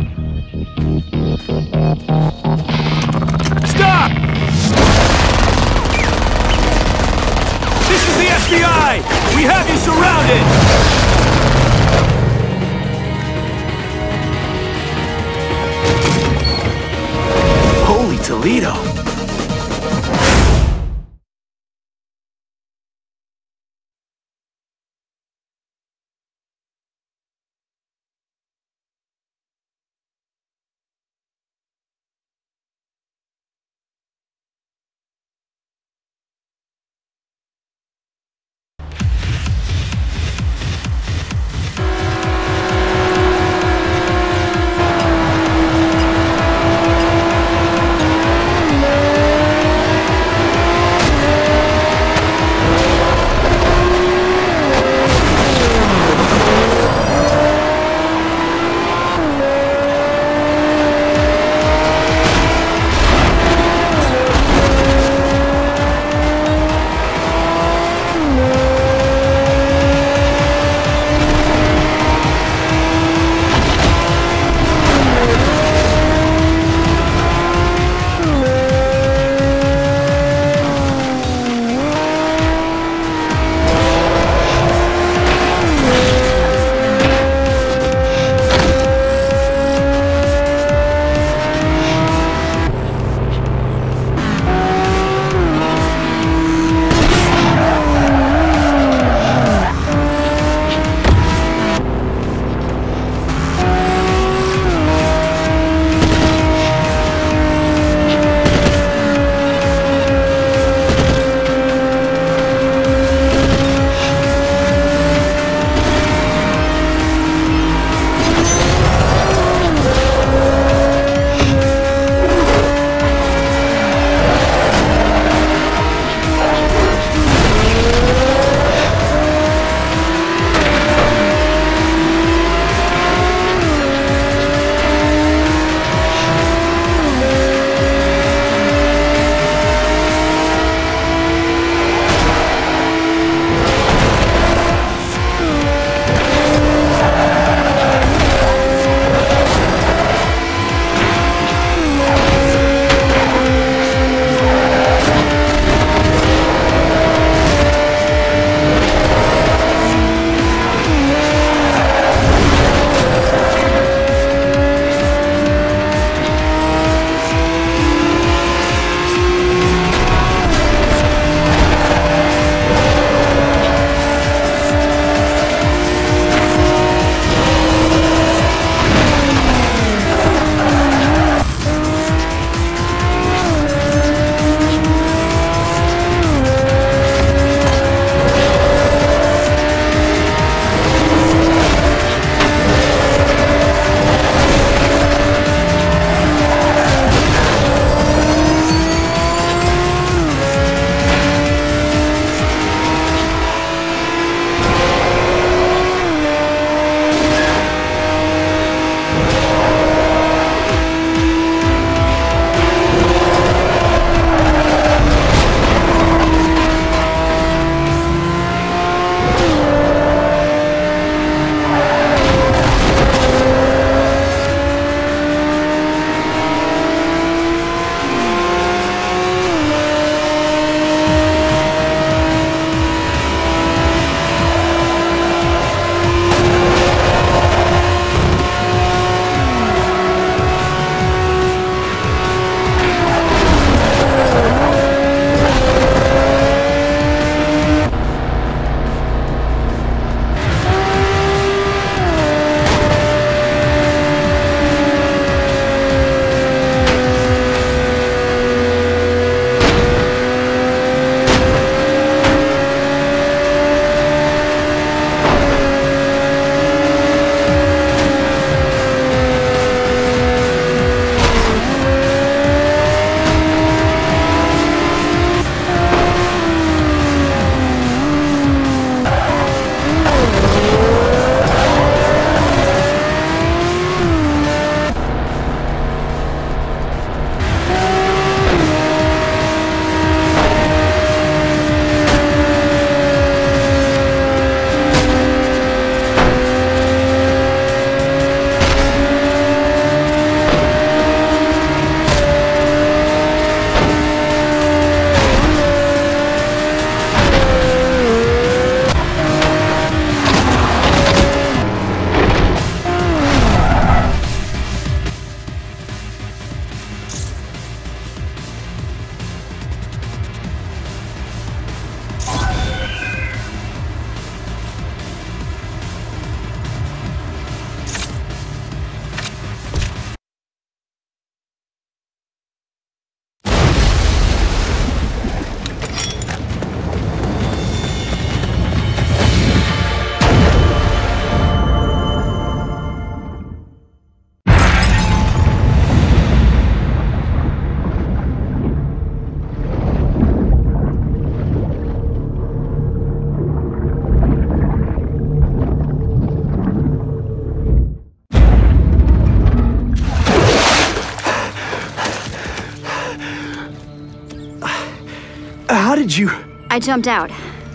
I jumped out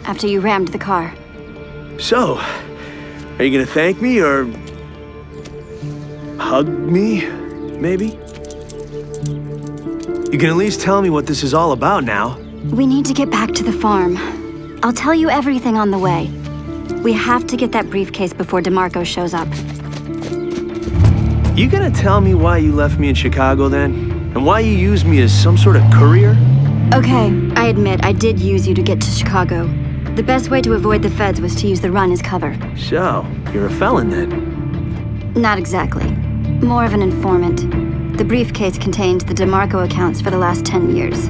after you rammed the car. So, are you gonna thank me or... hug me, maybe? You can at least tell me what this is all about now. We need to get back to the farm. I'll tell you everything on the way. We have to get that briefcase before DeMarco shows up. You gonna tell me why you left me in Chicago then? And why you used me as some sort of courier? Okay, I admit I did use you to get to Chicago. The best way to avoid the feds was to use the run as cover. So, you're a felon then? Not exactly. More of an informant. The briefcase contained the DeMarco accounts for the last 10 years.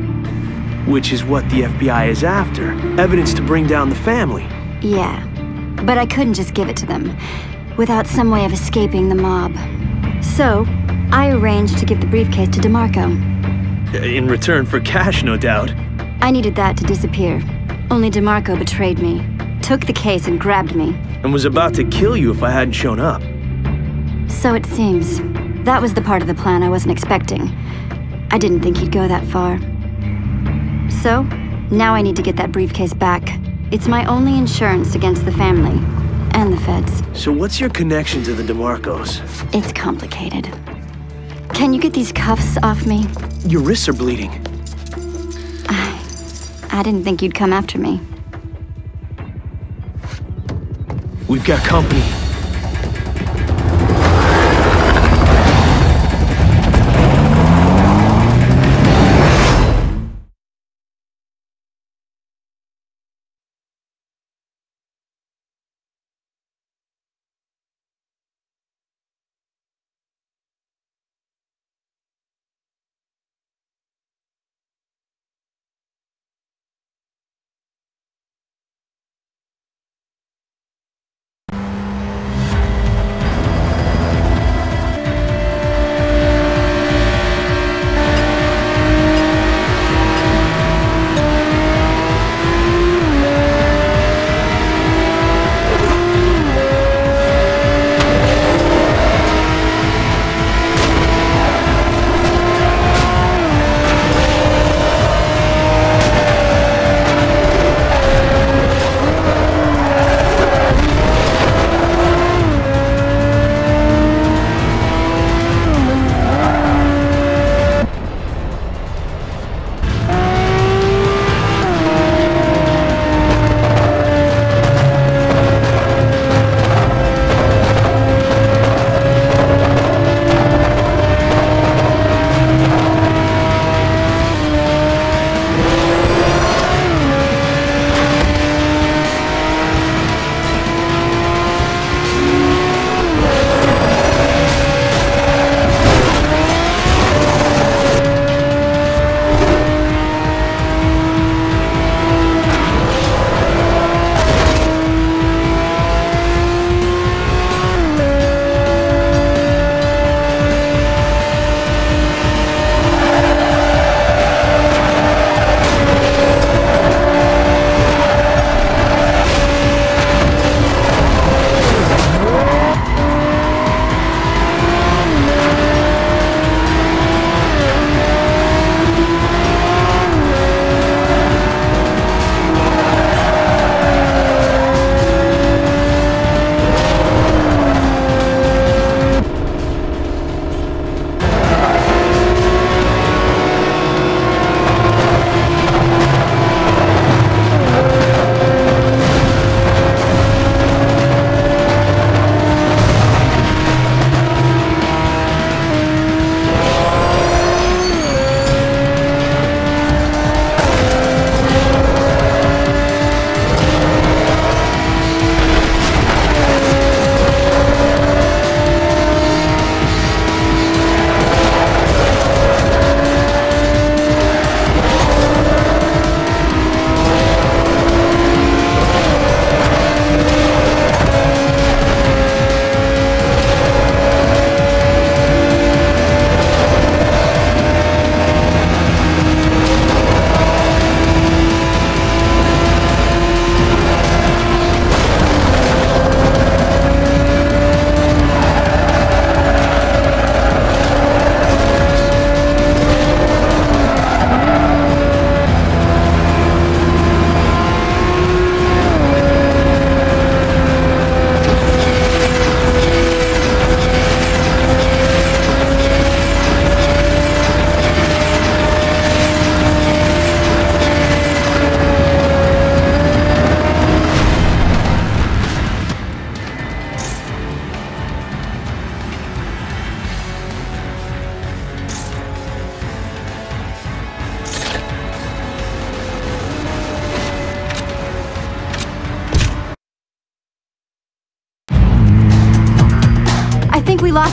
Which is what the FBI is after. Evidence to bring down the family. Yeah. But I couldn't just give it to them, without some way of escaping the mob. So, I arranged to give the briefcase to DeMarco. In return for cash, no doubt. I needed that to disappear. Only DeMarco betrayed me, took the case and grabbed me. And was about to kill you if I hadn't shown up. So it seems. That was the part of the plan I wasn't expecting. I didn't think he'd go that far. So, now I need to get that briefcase back. It's my only insurance against the family. And the feds. So what's your connection to the DeMarcos? It's complicated. Can you get these cuffs off me? Your wrists are bleeding. I I didn't think you'd come after me. We've got company.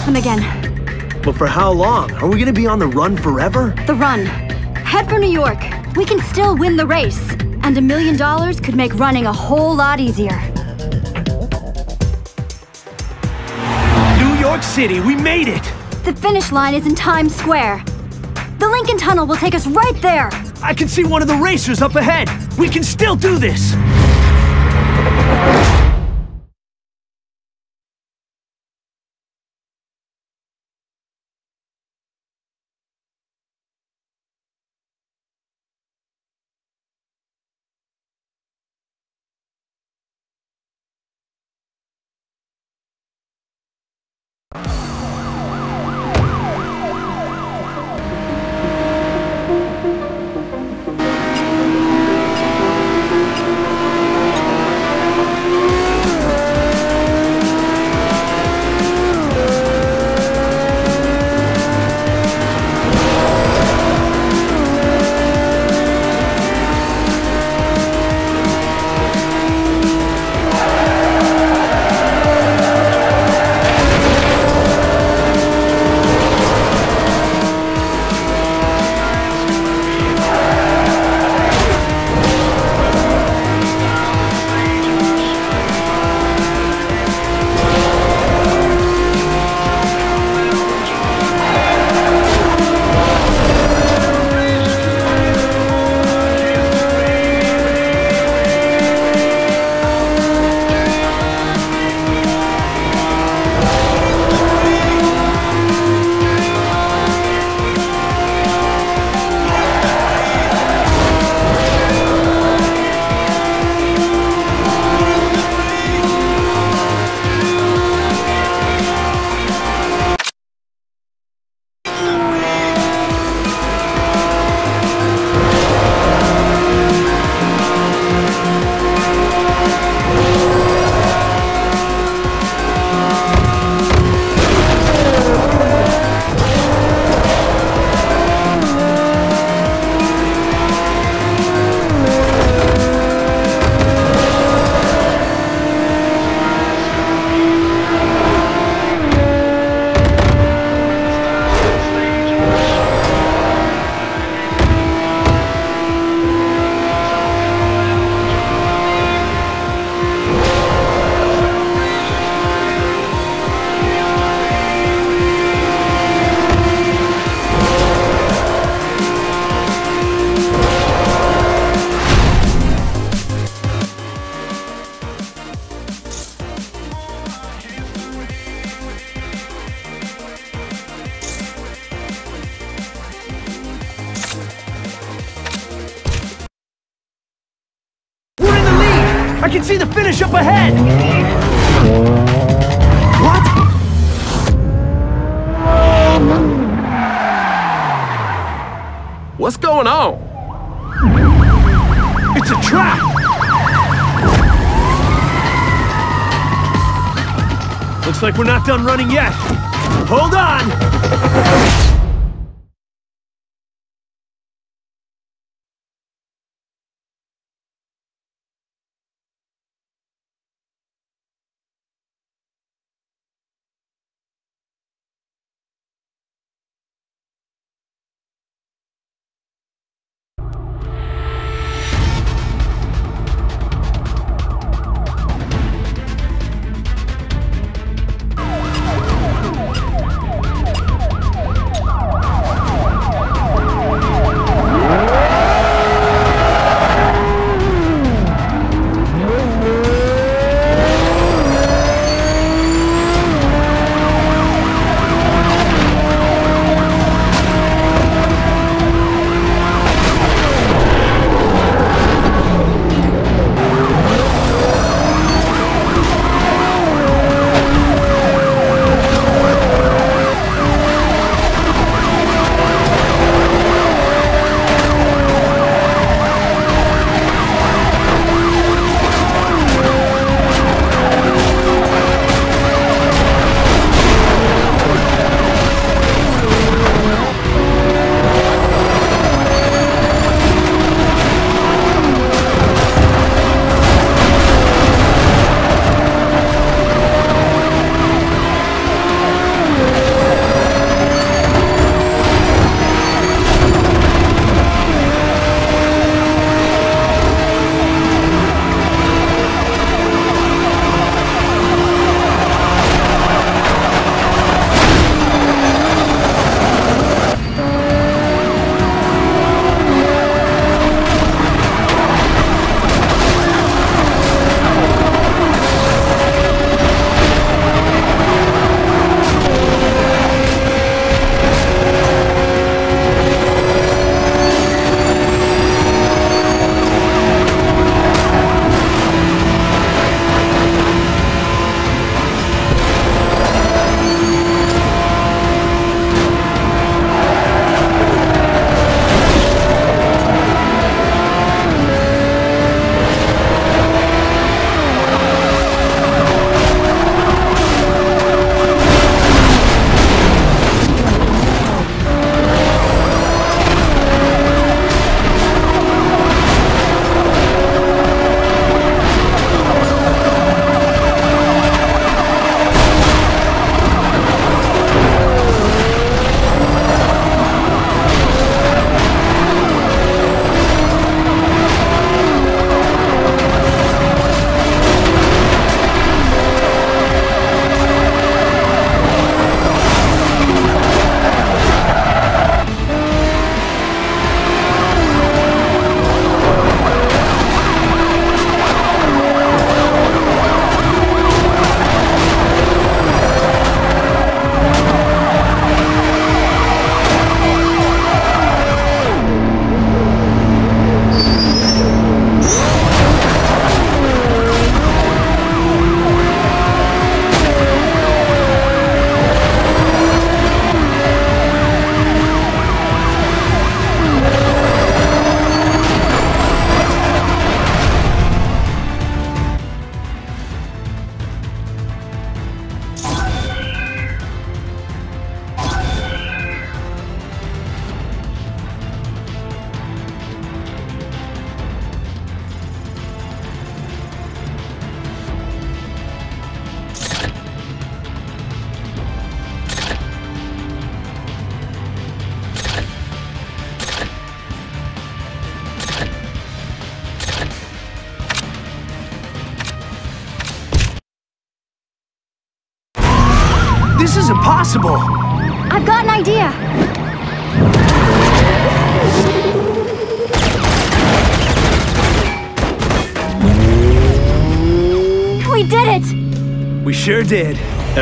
Them again. But for how long? Are we gonna be on the run forever? The run. Head for New York. We can still win the race. And a million dollars could make running a whole lot easier. New York City, we made it! The finish line is in Times Square. The Lincoln Tunnel will take us right there. I can see one of the racers up ahead! We can still do this!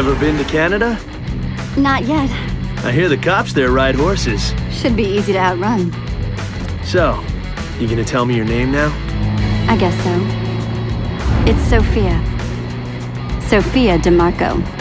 Ever been to Canada? Not yet. I hear the cops there ride horses. Should be easy to outrun. So, you gonna tell me your name now? I guess so. It's Sophia. Sophia DeMarco.